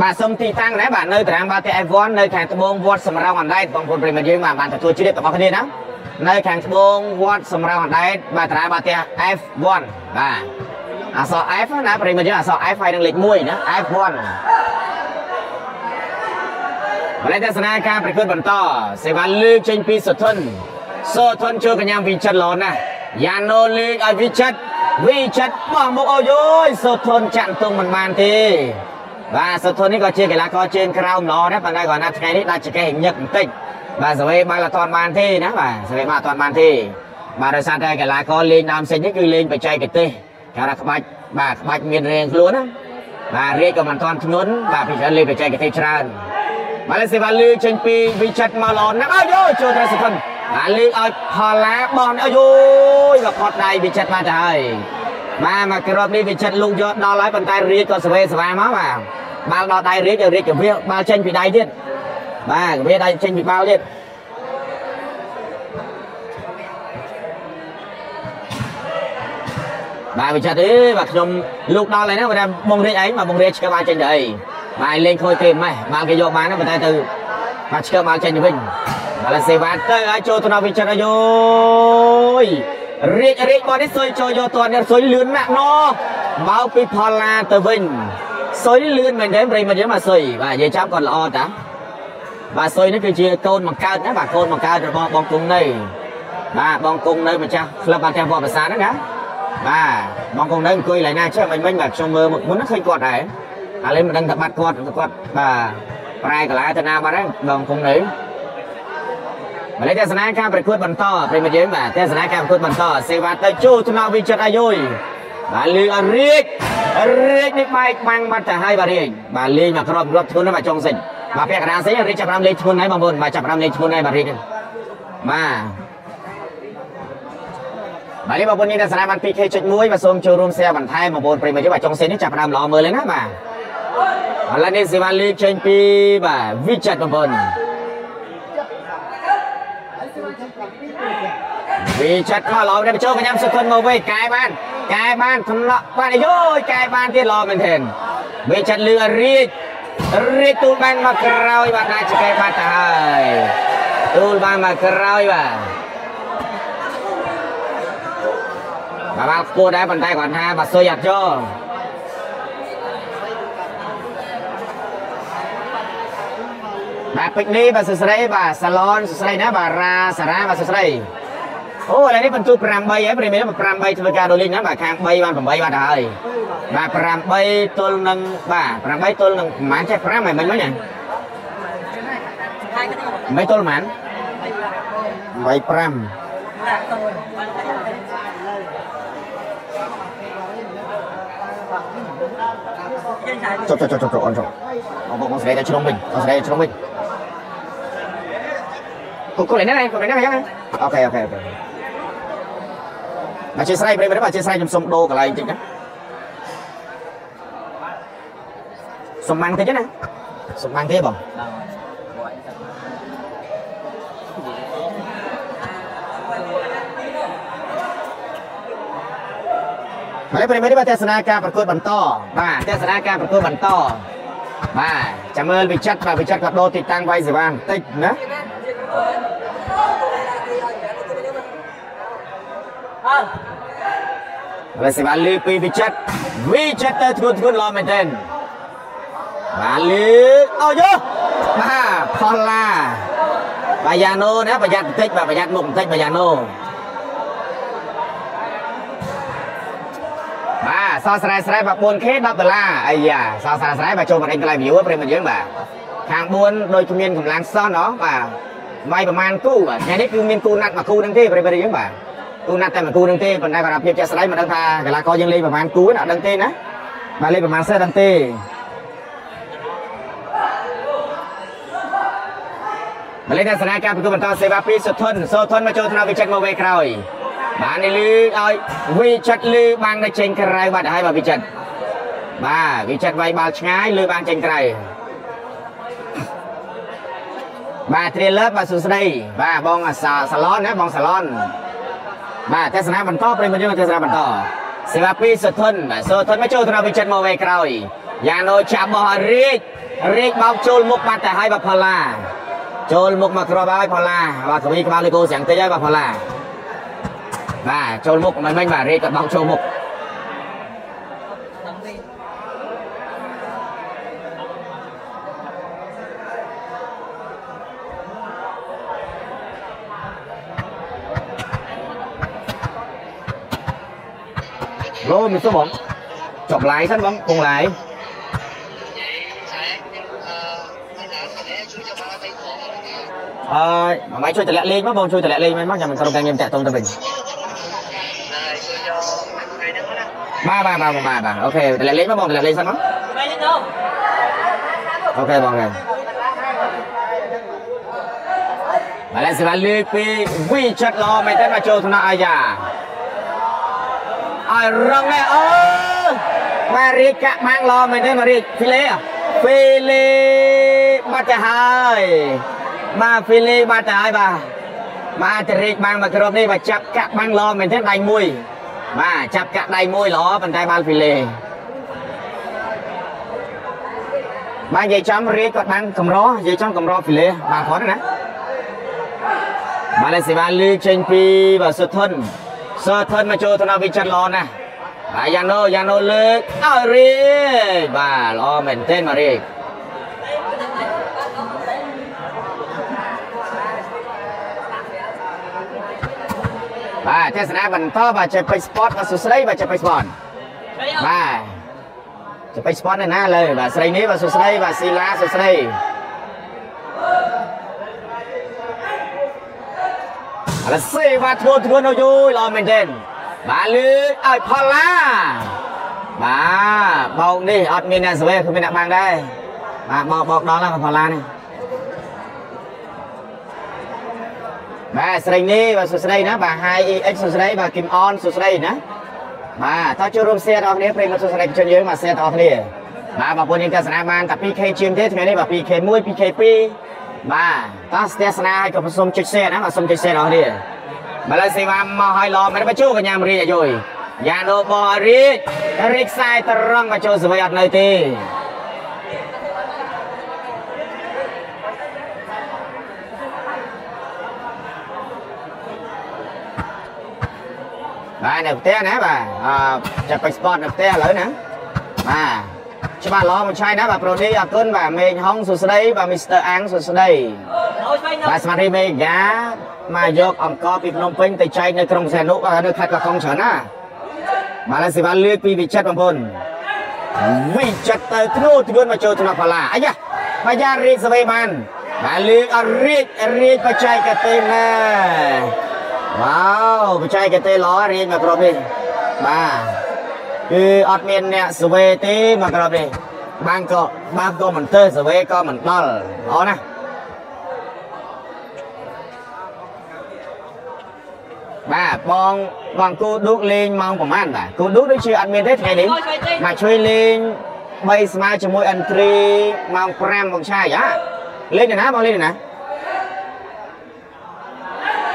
បាទសុំទីតាំងដែរបាទនៅតារាងបាល់ទះ F1 នៅខាងត្បូងវត្តសំរោងអណ្ដែតបងប្អូនប្រិយមិត្តយើងបាទបានទទួលជ្រាបទាំងអស់គ្នាណា នៅខាងត្បូងវត្តសំរោងអណ្ដែតបាទតារាងបាល់ទះ F1 បាទអក្សរ F ណាប្រិយមិត្តយើងអក្សរ F ហើយនឹងលេខ1ណា F1 បរិយាទស្សនាការប្រកួតបន្តសេវាលើកចេញពីសុធនសុធនចូលកញ្ញាវិចិត្រល្អណាស់យ៉ាណូលើកឲ្យវិចិត្រវិចិត្របោះមុខអូយយសុធនចាក់ទងមិនបានទេបាទសុធននេះក៏ជាកីឡាករជើងក្រោមល្អដែរប៉ុន្តែគាត់ណាថ្ងៃនេះដាច់ចកេះញឹកបន្តិច បាទសវេបាល់អត់ទាន់បានទេណាបាទសវេបាល់អត់ទាន់បានទេបាទដោយសារតែកីឡាករលេងដើមសេចនេះគឺលេងបច្ចេកទេសគេថាក្បាច់បាទក្បាច់មានរៀងខ្លួនណាបាទរៀបក៏មិនទាន់ធ្ងន់បាទពីច្រើនលេងបច្ចេកទេសច្រើនម៉ាឡេស៊ីវ៉ាលឺចេញពីវិចិត្រមកល្អណាស់អើយចូលត្រូវសុខិនបាទលឺឲ្យផល្លាបោះអើយយមកផត់ដៃវិចិត្រមកទៅហើយបាទមកក្របនេះវិចិត្រលូកយកដល់ហើយប៉ុន្តែរៀបក៏សវេសវាមកបាទបាល់ដល់ដៃរៀបទៅរៀបកវាបាល់ចេញពីដៃទៀត បាទកវាដៃចេញពីបាល់ទៀតបាទវិចិត្រអេបាទខ្ញុំលូកដល់ហើយណាបាទបងរៀបឯងបាទបងរៀបឆ្កឹះបាល់ចេញទៅអីបាទលេងខូចទេម៉េះបាល់គេយកបានប៉ុន្តែទៅបាទឆ្កឹះបាល់ចេញទៅវិញបាទសេវាទៅឲ្យចូលទៅដល់វិចិត្រអាយយរៀករៀកបោះនេះសុយចូលយកតនេះសុយលឿនណាស់ណោមកពីផល្លាទៅវិញសុយលឿនមែនទេប្រិមត្តយើងបាទសុយបាទនិយាយចាំគាត់ល្អតា បាទសុយនេះគឺជាកូនបង្កើតណាបាទកូនបង្កើតរបស់បងគង់នៅបាទបងគង់នៅម្ចាស់ក្លឹបបានទាំងវត្តប្រាសាទហ្នឹងណាបាទបងគង់នៅអង្គុយឡើយណាចេះមិញមិញបាទខ្ញុំមើលមុនឃើញគាត់ដែរឥឡូវមិនដឹងថាបាត់គាត់គាត់បាទប្រែកន្លែងទៅណាបាត់ហើយបងគង់នៅម្លេចទេសនាការប្រកួតបន្តប្រិមត្តយើងបាទទេសនាការប្រកួតបន្តសេវាទៅជួថ្នាក់វិចិត្រអាយុយបាទលឺអរៀករៀកនេះបែកបាំងបាត់ទៅហើយបាទរៀកបាទលេងមកក្របក្របធ្ងន់បាទចុងសិន បាទពាក្យកណ្ដាលស៊ីរៀបចាប់អារម្មណ៍លេខធ្ងន់ហើយបងប្អូនបាទចាប់អារម្មណ៍លេខធ្ងន់ហើយបាទរៀបបាទបាទនេះបងប្អូននេះនៅសាលាបាន 2K.1 បាទសូមចូលរួម share បន្ថែមបងប្អូនប្រិមិត្តបាទចុងសេននេះចាប់ផ្ដើមល្អមើលហើយណាបាទឥឡូវនេះសេវាលីចេញពីបាទ widget បងប្អូន widget មកល្អមែនចូលកញ្ញាសុខុនមកវិញកែបានកែបានថ្នាក់បាទយោកែបានទៀតល្អមែនទេ widget លឿនរីក រៀកទូលបានមកក្រោយបាទដាច់កែបាត់ទៅហើយទូលបានមកក្រោយបាទបាទបាល់ខ្ពស់ដែរប៉ុន្តែគាត់ថាបាសុយអត់ចូលបាទពេជ្រនេះបាទសួស្តីបាទសាឡនសួស្តីណាបាទរ៉ាសារ៉ាបាទសួស្តី អូឥឡូវនេះបន្ទូ8ហើយព្រីមៀរ8ធ្វើការដូលីងណាបាទខាង3បាន8បានទៅហើយបាទ8ទល់នឹងបាទ8ទល់នឹងប្រហែលចេះ5ហើយមិនមិញណាមិនទល់ប៉ុន្មាន85ចុះចុះចុះចុះអូនចុះបងបងស្រីតែជ្រុំវិញបងស្រីជ្រុំវិញគុកគុកលេងណាគុកលេងណាយ៉ាងណា អូខេអូខេអូខេបាទជាស្រ័យប្រិយមិត្តបាទជាស្រ័យខ្ញុំសុំដូរកន្លែងតិចណាសុំម៉ាំងតិចណាសុំម៉ាំងទេបងហើយប្រិមិត្តបាទទស្សនាការប្រកួតបន្តបាទទស្សនាការប្រកួតបន្តបាទចាំមើលវិចិត្របាទវិចិត្រក៏ដូរទីតាំងវាយសេវាបន្តិចណា ហើយសេវាលឺពីវិចិត្រវិចិត្រទៅធ្ងន់ធ្ងន់ល្អមែនទែនបាទលឺអូយោបាទផល្លាបាយ៉ាណូណាប្រយ័ត្នបន្តិចបាទប្រយ័ត្នមុខបន្តិចបាយ៉ាណូបាទសោះស្រែស្រែបាទ 4K 10ដុល្លារអាយ៉ាសោះស្រែស្រែបាទចូលមកដេញកន្លែង view ប្រិមត្តយើងបាទខាង4ដូចគ្មានកម្លាំងសោះណោះបាទវាយប្រមាណគូបាទថ្ងៃនេះគឺមានគូណាត់មួយគូហ្នឹងទេប្រិមត្តយើងបាទ គូណាត់តែមួយគូហ្នឹងទេប៉ុន្តែគាត់ភាពជាក់ស្ដែងមិនដឹងថាកីឡាករយើងលេងប្រមាណគូណាអត់ដឹងទេណាបាទលេងប្រមាណសេះដឹងទេមលេទេសនាការប្រគំបន្តសេវាពីសុធនសុធនមកចូលថ្នាក់វិចិត្រមកវេក្រោយបាននេះលឺឲ្យវិចិត្រលឺបានទៅចេញក្រៅបាត់ហើយបាទវិចិត្របាទវិចិត្រវាយបាល់ឆ្ងាយលឺបានចេញក្រៅបាទត្រៀលលើបាទសួស្ដីបាទបងសាសាឡនណាបងសាឡន បាទទស្សនាបន្តប្រិមត្តយើងទស្សនាបន្តសេវាពីសុធនបាទសុធនមកចូលទៅវិចិត្រមកវេក្រោយយ៉ាងណូចាប់បោះរាជរាជបោកចូលមុខបាត់តែឲ្យបាទផល្លាចូលមុខមកគ្រាប់ហើយផល្លាបាទកវីក្បាលលីកូស្រាំងតិចហើយបាទផល្លាបាទចូលមុខមិនមិញបាទរាជក៏បោកចូលមុខ លោមានសុំបងចប់ឡាយសិនបងពងឡាយអឺមិនជួយតម្លាក់លេងមកបងជួយតម្លាក់លេងមែនមកចាំមិនក្រុមការងារតាក់ទងទៅវិញបាទបាទបាទបាទបា ទអូខេតម្លាក់លេងមកបងតម្លាក់លេងសិនមកអូខេបងហើយបាទឥឡូវសេវាលើកពីវីចាត់ឡមែនទេមកចូលថ្នាក់អាយ៉ាឲ្យរងនេះអើម៉ារីកាក់ម៉ាំងឡមែនទេម៉ារីហ្វីលេហ្វីលេបាត់ទៅហើយបាទហ្វីលេបាត់ទៅហើយបាទបាទតរិកបាំងមកគ្រប់នេះបាទចាប់កាក់បាំងឡមែនទេដៃមួយបាទចាប់កាក់ដៃមួយល្អប៉ុន្តែបាល់ហ្វីលេបាទនិយាយចំរៀកគាត់បាំងកម្រនិយាយចំកម្រហ្វីលេបាទគាត់ណាបាទលេសេវាលឺចេញពីបាទសុធន សើធនមកចូលទៅដល់វិចិត្រល្អណាស់បាទយ៉ាងណូយ៉ាងណូលើកអើរីបាទល្អមែនទែនមករីបាទទេសនាបន្តបាទចេះពេជ្រ sport បាទសុស្ដីបាទចេះពេជ្រ sport បាទចេះពេជ្រ sport នៅណាលើបាទស្រីនេះបាទសុស្ដីបាទស៊ីឡាសុស្ដី ឥឡូវសេវាធ្ងន់ធ្ងន់យូរល្អមែនទេបាទលឺឲ្យផល្លាបាទបោកនេះអត់មានអ្នកស្វេគ្មានអ្នកបាំងដែរបាទបោកបោកដល់ហើយផល្លានេះបាទស្រីនេះបាទសួស្ដីណាបាទ Hi EX សួស្ដីបាទគឹមអនសួស្ដីណាបាទតើចូលរួម share ដល់គ្នាប្រិយមិត្តសួស្ដីជនយើងមក share ដល់គ្នាបាទបងប្អូនយើងទស្សនាបានតែ 2K ជាងទេថ្ងៃនេះបាទ 2K 1 2K 2 បាទតោះស្ទះស្នាឲ្យក៏សូមចុច share ណាបាទសូមចុច share ដល់គ្នាបើឡើយសេវាមកឲ្យឡមិនបញ្ជូកញ្ញាមរីអាយុយយ៉ាណូបរីករីកខ្សែត្រង់បញ្ជូសវ័យអត់នៅទេបាទនៅផ្ទះណាបាទអឺចាប់បិស្ពតនៅផ្ទះឥឡូវណាបាទ ច្បាស់ល្អមួយឆៃណាបាទប្រូនេះអរគុណបាទមេងហុងសុស្ដីបាទមីស្ទ័រអាំងសុស្ដីបាទស្មារតីមេយ៉ាមកយកអង្គពីភ្នំពេញទៅចែកនៅក្រុងសែនុបាទនៅខេត្តកោះកុងច្រើនណាបាទហើយសេវាលឿកពីវិចិត្របងប្អូនវិចិត្រទៅធ្នូធ្ងន់មកចូលថ្នាក់បាឡាអាយ៉ាបាយ៉ារៀកសវេបានបាទលឿកអត់រៀករៀកបច្ចេកទេសណាវ៉ាវបច្ចេកទេសល្អរៀកមកគ្រប់នេះបាទ គឺអត់មានអ្នកសវេទេមកគ្រប់នេះបានក៏បានក៏មិនទៅសវេក៏មិនដល់ល្អណាស់បាទបងបងគូឌុកលេងម៉ោងប្រហែលបាទគូឌុកដូចជាអត់មានទេថ្ងៃនេះមកជួយលេង3ស្មើជាមួយ entry ម៉ោង5បងឆាយហ៎លេងណាបងលេងណា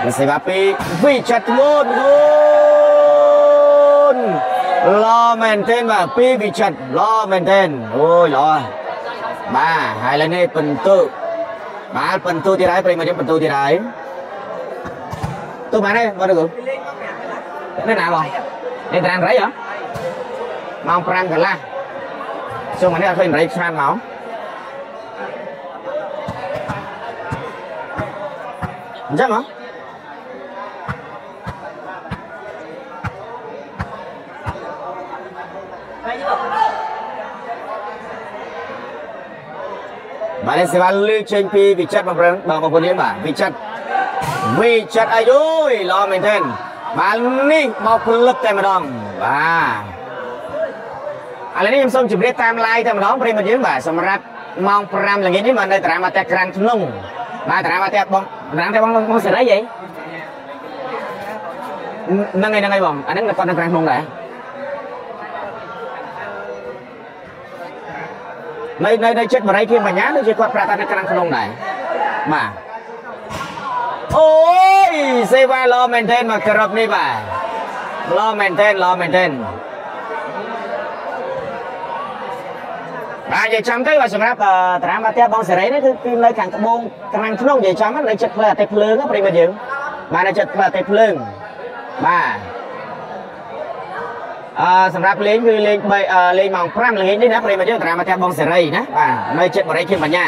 មិនសេវាពីវិចិត្រងូនងូន ឡមែនទេបាទពីវិចិត្រឡមែនទេអូយឡបាទហើយឡើយនេះបន្ទុបាទបន្ទុទៀតហើយប្រិមត្តបន្ទុទៀតហើយទូបានទេបងគូនៅណាបងនេះតារាងរៃហ៎ម៉ោង5កន្លះជុំនេះអត់ឃើញរៃឆ្លាតមកអញ្ចឹងហ៎ បាទសេវាលើកចេញពីវិចិត្របងប្អូនបងប្អូនយើងបាទវិចិត្រវិចិត្រអាយុយល្អមែនទេបាទនេះមកផលិតតែម្ដងបាទឥឡូវនេះខ្ញុំសូមជម្រាបតាម live តែម្ដងប្រិមត្តយើងបាទសម្រាប់ម៉ោង5ល្ងាចនេះមកនៅតារាមកតែក្រាំងក្នុងបាទតារាមកតែបងតារាតែបងបងសេរីហីហ្នឹងហើយហ្នឹងហើយបងអាហ្នឹងគាត់នៅក្រាំងក្នុងដែរ នៅនៅនៅចិត្តបរិយគៀមបញ្ញាដូចជាគាត់ប្រាប់ថានៅក្រាំងក្នុងដែរបាទអូយសេវាឡមែនទែនមកក្របនេះបាទឡមែនទែនឡមែនទែនបាទនិយាយចាំទៅបាទសម្រាប់តារាមកផ្ទះបងសេរីនេះគឺគឺនៅខាងត្បូងខាងក្នុងនិយាយចាំនៅចិត្តផ្លូវអតិភ្លើងប្រិមត្តយើងបាទនៅចិត្តផ្លូវអតិភ្លើងបាទ អឺសម្រាប់លេងគឺលេង3លេងម៉ោង5ល្ងាចនេះណាប្រិមត្តយើងតារាមកផ្ទះបងសេរីណាបាទនៅចិត្តបរិយាខេមបញ្ញា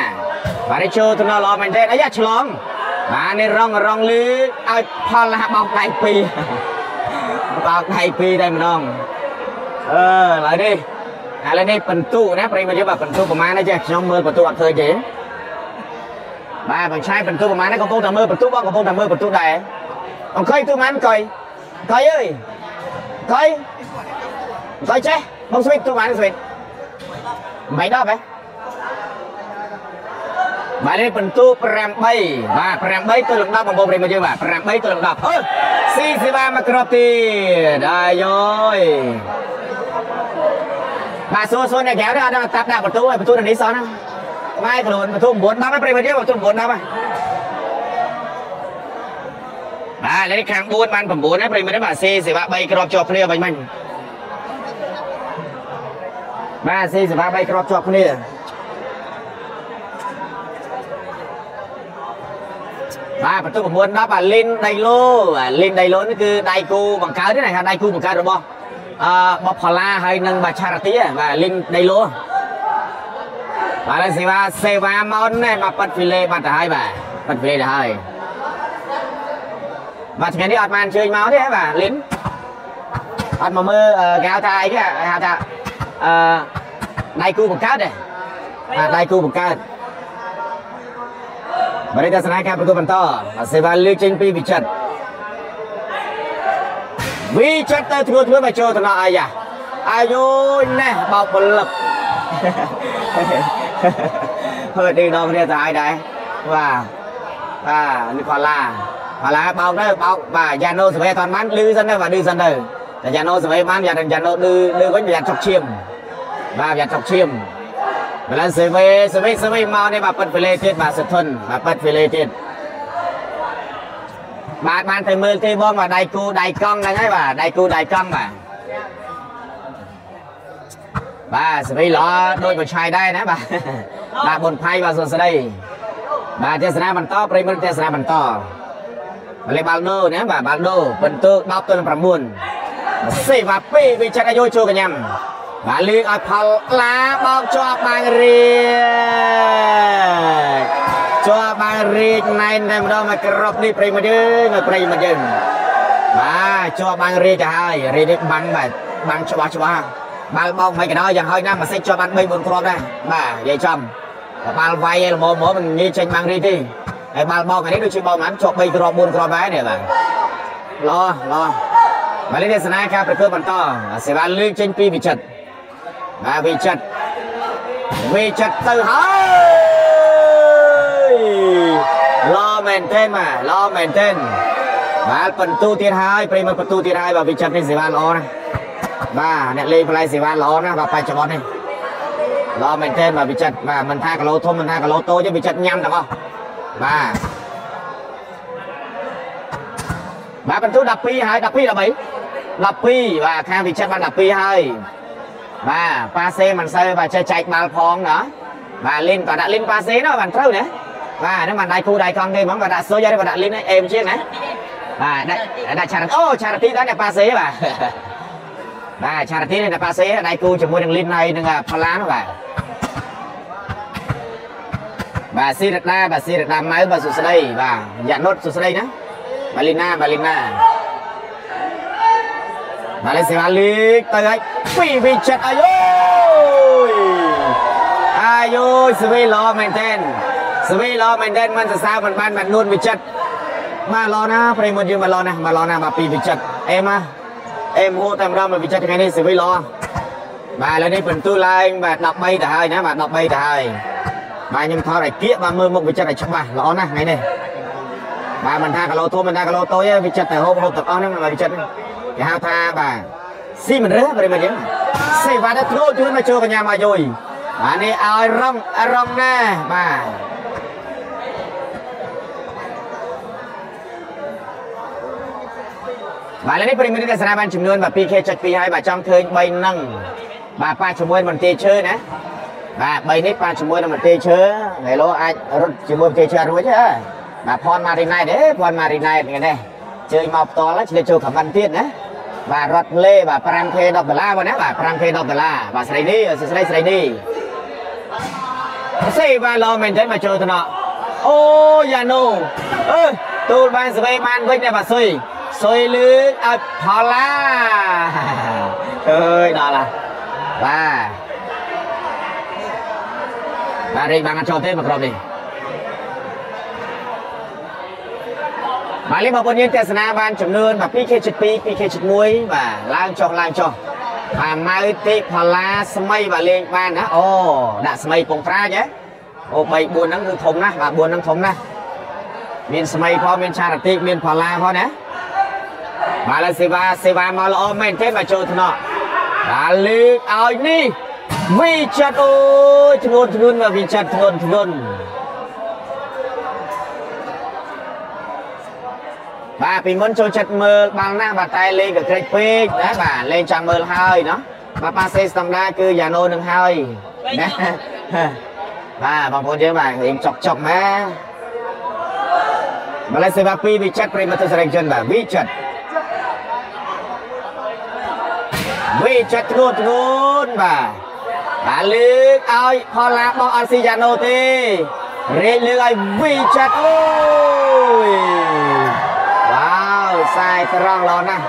បាទនេះចូលទៅដល់ល្អមែនទែនអាយ៉ាឆ្លងបាទនេះរងរងលឺឲ្យផលលះបោកដៃពីរបោកដៃពីតែម្ដងអឺឡើយនេះឥឡូវនេះបន្ទុណាប្រិមត្តយើងបាទបន្ទុប្រហែលណាចេះខ្ញុំមើលបន្ទុអត់ឃើញទេបាទបងឆៃបន្ទុប្រហែលណាកំពុងតែមើលបន្ទុបងកំពុងតែមើលបន្ទុដែរអង្គុយទូម៉ានកុយកុយអើយកុយកុយ ចេះបងស្វីតទូម៉ានស្វីតមិនដល់ហ៎បាទនេះបន្ទូ8បាទ8ទៅលំ10បងប្អូនប្រិមត្តយើងបាទ8ទៅលំ10អឺស៊ីសេវាមកក្របទៀតអាយយបាទសួរសួរអ្នកក្រៅនេះអត់ដល់តាប់ដាក់បន្ទូឲ្យបន្ទូនេះសោះណាក្បែរខ្លួនបន្ទូ9 10ហើយប្រិមត្តយើងបន្ទូ9 10ហើយបាទលេខខាង4បាន9ហើយប្រិមត្តបាទស៊ីសេវា3គ្រាប់ជាប់គ្នាវិញមិញ បាទស៊ីសេវា3គ្រាប់ជាប់គ្នាបាទបន្ទុក9 10បាទលីនដៃឡូលីនដៃឡូនេះគឺដៃគូបង្កើតទេណាដៃគូបង្កើតរបស់អឺបបផល្លាហើយនិងបាឆារទីបាទលីនដៃឡូបាទហើយសេវាសេវាមកនេះមកប៉ាត់ហ្វីលេបាត់ទៅហើយបាទប៉ាត់ហ្វីលេទៅហើយបាទថ្ងៃនេះអត់បានអញ្ជើញមកទេបាទលីនអត់មកមើលគេហៅថាអីគេហៅថា អឺដៃគូបង្កើតទេបាទដៃគូបង្កើតបរិយាទស្សនាការប្រកួតបន្តសេវាលើកចេញពីវិចិត្រវិចិត្រទៅធ្វើធ្វើមកចូលតំណអាយ៉ាអាយូណេះបោកពលឹកហើយឌីដល់គ្នាទៅឲ្យដែរបាទបាទនេះផល្លាផល្លាបោកទៅបោកបាទយ៉ាណូសវេអត់បានលឺសិនទៅបាទលឺសិនទៅតែយ៉ាណូសវេបានយ៉ាយ៉ាណូលឺលឺវិញប្រយ័ត្នចុកឈាម បាទប្រយ័ត្នចុកឈាមម្ល៉េះសេវីសេវីសេវីមកនេះបាទប៉ិតហ្វីលេទៀតបាទសុធុនបាទប៉ិតហ្វីលេទៀតបាទបានទៅមើលទេបងបាទដៃគូដៃកង់ហ្នឹងហើយបាទដៃគូដៃកង់បាទបាទសេវីល្អដូចបឆាយដែរណាបាទបាទបុនផៃបាទសួស្ដីបាទទេសនាបន្តប្រិមិត្តទេសនាបន្តលេបាល់ណូណាបាទបាល់ណូបន្ទូ10ទៅ9សេវា2វិចិត្រអាយុចូលកញ្ញាំ បាទលឿងឲ្យផលឡាបោកជាប់បាងរៀកជាប់បាងរៀកណែនតែម្ដងមកក្របនេះប្រិមត្តយើងប្រិមត្តយើងបាទជាប់បាងរៀកទៅហើយរៀកនេះបាំងបាទបាំងច្បាស់ច្បាស់បាល់បោកមិនក៏ដោយយ៉ាងហើយណាម៉ាស៊ីនជាប់បាន3 4គ្រាប់ដែរបាទនិយាយចំបាល់វាយល្មមមកមិនងាយចេញបាំងរៀកទេហើយបាល់បោកនេះដូចជាបោកមិនជាប់3គ្រាប់4គ្រាប់ដែរនេះបាទល្អល្អមកលេខទេសនាការប្រកួតបន្តសេវាលឿងចេញពីវិចិត្រ បាទវិចិត្រវិចិត្រទៅហើយឡមែនទេបាទឡមែនទេបាទបន្ទូទៀតហើយប្រិមត្តបន្ទូទៀតហើយបាទវិចិត្រនេះសេវាល្អណាស់បាទអ្នកលេងបន្លែសេវាល្អណាស់បាទបច្ចុប្បន្ននេះឡមែនទេបាទវិចិត្របាទមិនថាគីឡូធំមិនថាគីឡូតូចទេវិចិត្រញ៉ាំទាំងអស់បាទបាទបន្ទូ12ហើយ12 13 12បាទខាងវិចិត្របាន12ហើយ បាទប៉ាសេមិនសូវបាទចេះចែកបាល់ផងណាបាទលីនក៏ដាក់លីនប៉ាសេណាបានត្រូវណាបាទហ្នឹងបានដៃគូដៃកង់ទេហ្មងគាត់ដាក់សុយហើយគាត់ដាក់លីនអេមជាងណាបាទដាក់ដាក់ឆារអូឆារទីដល់អ្នកប៉ាសេបាទបាទឆារទីអ្នកប៉ាសេដៃគូជាមួយនឹងលីនហើយនឹងផល្លានោះបាទបាទស៊ីរដាបាទស៊ីរដាម៉ៅបាទសុស្ដីបាទយ៉ានុតសុស្ដីណាបាទលីណាបាទលីណា ម៉ាឡេស៊ីម៉ាលីកទៅហើយពីវិចិត្រអាយអាយស្វីឡមែនតែនស្វីឡមែនតែនមិនសរសើរមិនបានបាននួនវិចិត្របាទឡណាប្រិមត្តយើងមកឡណាមកឡណាមកពីវិចិត្រអេម៉ាអេមហូតែម្ដងមកវិចិត្រថ្ងៃនេះស្វីឡបាទឥឡូវនេះបន្ទូឡើងបាទ13ទៅហើយណាបាទ13ទៅហើយបាទខ្ញុំថតឲ្យគៀកបាទមើលមុខវិចិត្រឲ្យច្បាស់ល្អណាស់ថ្ងៃនេះបាទមិនថាគីឡូធំមិនថាគីឡូតូចទេវិចិត្រតែហូបហូបទាំងអស់ហ្នឹងបាទវិចិត្រ គេហៅថាបាទស៊ីមិនរើប្រិមត្តយើងសេវាទៅធ្នូជួយមកចូលកញ្ញាមកយុយបាទនេះឲ្យរងរងណាបាទបាទឥឡូវនេះប្រិមិត្តទេសនាបានចំនួនបាទ 2K72 ហើយបាទចង់ឃើញ3នឹងបាទប៉ាជាមួយមន្ទីរឈើណាបាទ3នេះប៉ាជាមួយនឹងមន្ទីរឈើហេឡូអាចរត់ជាមួយមន្ទីរឈើរួចទេបាទផនម៉ារីណៃទេផនម៉ារីណៃនេះនេះជើញមកផ្ទាល់ឆ្លៀតចូលខមមិនទៀតណា បាទរត់លេបាទ 5K 10ដុល្លារបាទណាបាទ 5K 10ដុល្លារបាទស្រីនេះសួស្ដីស្រីនេះសេបាទឡមែនទេមកចូលទៅណោអូយ៉ាណូអើទូលបានស្វេបានវិញដែរបាទសុយសុយលឺឲ្យផលឡាអើយដល់ឡាបាទបាទរីបានអត់ចូលទេមកក្រុមនេះ បាទនេះបងប្អូនយើងទស្សនាបានចំនួនបាទ 2K72 2K71 បាទឡើងចុះឡើងចុះបាទម៉ៅតិផល្លាស្មីបាទលេងបានណាអូដាក់ស្មីពងប្រាជហ៎អូ3 4ហ្នឹងគឺធំណាស់បាទ4ហ្នឹងធំណាស់មានស្មីផងមានឆារតិមានផល្លាផងណាបាទឡើយសេវាសេវាមកល្អមែនទេមកចូលថ្នាក់បាទលើកឲ្យនេះវិចិត្រអូយធ្ងន់ធ្ងន់មកវិចិត្រធ្ងន់ធ្ងន់ បាទពីមុនចូលចិត្តមើលបាល់ណាស់បាទតែលេងក៏ក្រិចពេកណាបាទលេងចាំមើលហើយណោះបាទប៉ាសេស្តង់ដាគឺយ៉ាណូនឹងហើយណាបាទបងប្អូនយើងបាទរៀងចុកចុកមកម្លេះសេវា2វិចិត្រប្រិមត្តសរិជនបាទវិចិត្រវិចិត្រធ្ងន់ធ្ងន់បាទបាទលើកឲ្យផលឡាបោះអត់ស៊ីយ៉ាណូទេរេកលើកឲ្យវិចិត្រអូយវ៉ាវ ខ្សែត្រង់ល្អណាស់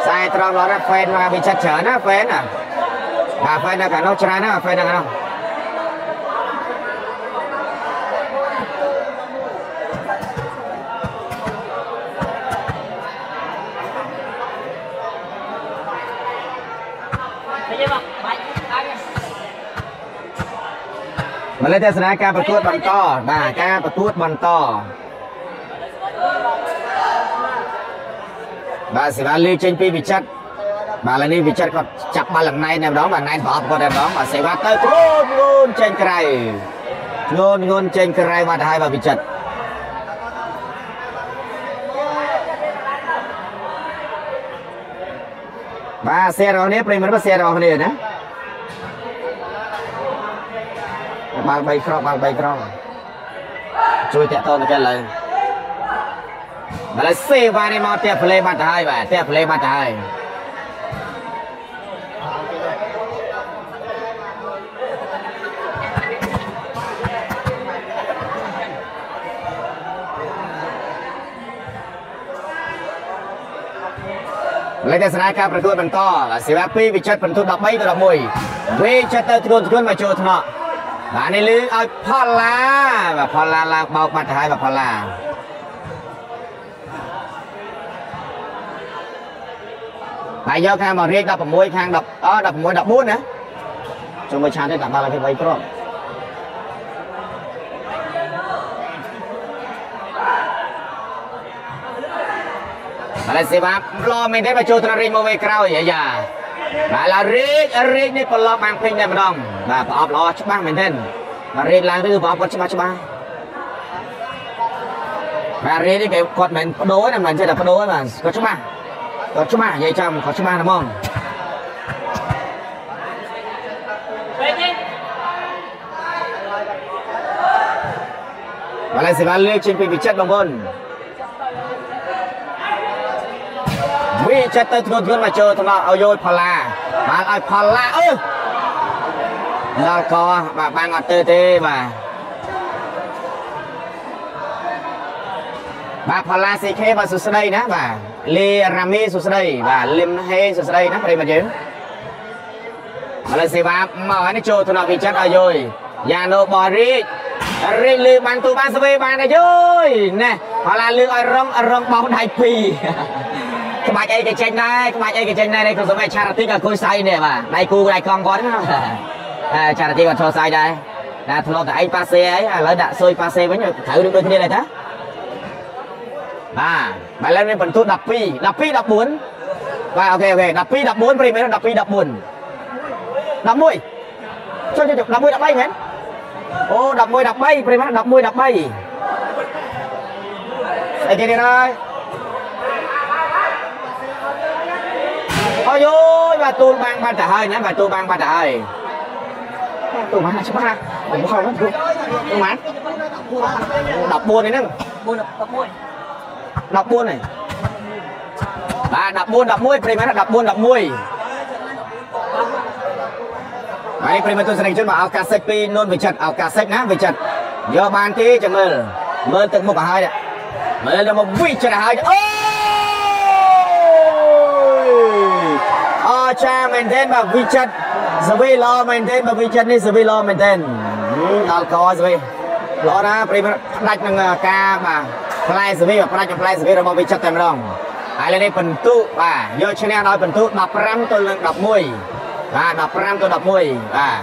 ខ្សែត្រង់ល្អណាស់ហ្វេនមកវិចិត្រច្រើនណាហ្វេនណាបាទហ្វេននៅខាងនោះច្រើនណាហ្វេននៅខាងនោះមកលើទស្សនាការប្រកួតបន្តបាទការប្រកួតបន្ត បាទសេវាលឺចេញពីវិចិត្របាទឥឡូវនេះវិចិត្រគាត់ចាប់បាល់លំណៃតែម្ដងបាទណៃប្រអប់គាត់តែម្ដងបាទសេវាទៅធ្ងន់ធ្ងន់ចេញក្រៅធ្ងន់ធ្ងន់ចេញក្រៅបាទទៅហើយបាទវិចិត្របាទសេរបស់នេះប្រិមត្តបាទសេរបស់គ្នាណាបាល់3គ្រាប់បាល់3គ្រាប់ជួយតាក់តទៅចឹង ឡើយបាទសេវ៉ានេះមកតាក់ប្លេបាត់ទៅហើយបាទតាក់ប្លេបាត់ទៅហើយលេខទស្សនាការប្រកួតបន្តសេវា2វិចិត្រពិន្ទុ13ទៅ11វិចិត្រទៅធ្ងន់ធ្ងន់មកចូលថ្នាក់បាទនេះលឺឲ្យផលឡាបាទផលឡាឡើងបោកបាត់ទៅហើយបាទផលឡា ហើយយកខាងមករៀក16ខាង10អ16 14ណាជុំមួយឆានទេដាក់បាល់ឲ្យគេ3គ្រាប់បាល់សេវាឡមែនទេមកចូលត្ររីមកវេក្រោយអាយ៉ាបាទឡារេករេកនេះប្រឡប់បាំងពេញតែម្ដងបាទប្រអប់ល្អច្បាស់មែនទេបាទរេកឡើងទៅគឺប្រអប់គាត់ច្បាស់ច្បាស់បាទរេកនេះគេគាត់មិនបដូរណាមិនចេះតែបដូរទេបាទគាត់ច្បាស់ គាត់ច្បាស់និយាយចាំគាត់ច្បាស់ហ្មងបាទឡើយសេវាលើកចេញពីវិចិត្របងប្អូនវិចិត្រទៅធ្ងន់ធ្ងន់មកចូលថ្នាក់ឲ្យយកផល្លាបាទឲ្យផល្លាអឺដល់កបាទបាំងអត់ទៅទេបាទបាទផល្លា CK បាទសុស្ដីណាបាទ លីរ៉ាមីសុស្ដីបាទលឹមហេសុស្ដីណាប្រិមត្តយើងឥឡូវសេវាមកហើយនេះចូលថ្នាក់វិចិត្រឲ្យយយយ៉ាណូបរីករីកលឺបានទូបានស្វេបានឲ្យយយណែផល្លាលឺឲ្យរងរងបោះដៃពីរក្បាច់អីក៏ចេញដែរក្បាច់អីក៏ចេញដែរនេះគឺសម័យឆារតិក៏គួយសៃនេះបាទដៃគូដៃកង់គាត់ណាឆារតិក៏ឈរសៃដែរតែធ្លាប់តែឯងប៉ាសេអីឥឡូវដាក់ស៊ុយប៉ាសេវិញត្រូវដូចគ្នាដែរតា បាទបើឡើងនេះបន្ទូ12 12 14បាទអូខេអូខេ12 14ព្រីមែន12 14 11ចុះចុះ11 13មែនអូ11 13ព្រីមែន11 13ស្អីទៀតហើយអូយយបាទទូលបាំងបាត់ទៅហើយណាបាទទូលបាំងបាត់ទៅហើយទូលបាំងច្បាស់ខ្ញុំខំទូលទូលបាំង14នេះហ្នឹង4 11 14នេះបាទ14 11ប្រិមត្ត14 11បាទនេះប្រិមត្តទស្សនិកជនមកឱកាសសិចពីនុនវិចិត្រឱកាសសិចណាវិចិត្រយកបានទេចាំមើលមើលទឹកមុខឲ្យហើយនេះមើលទៅមកវិចិត្រឲ្យហើយអូយអចាមែនទេបាទវិចិត្រសវីឡមែនទេបាទវិចិត្រនេះសវីឡមែនទេដល់កសវីល្អណាស់ប្រិមត្តផ្ដាច់នឹងការបាទ ផ្លែសវីបាទផ្ដាច់នឹងផ្លែសវីរបស់វិចិត្រតែម្ដងហើយលើនេះបន្ទុបាទយកឈ្នះដោយបន្ទុ15ទល់នឹង11បាទ15ទល់11បាទ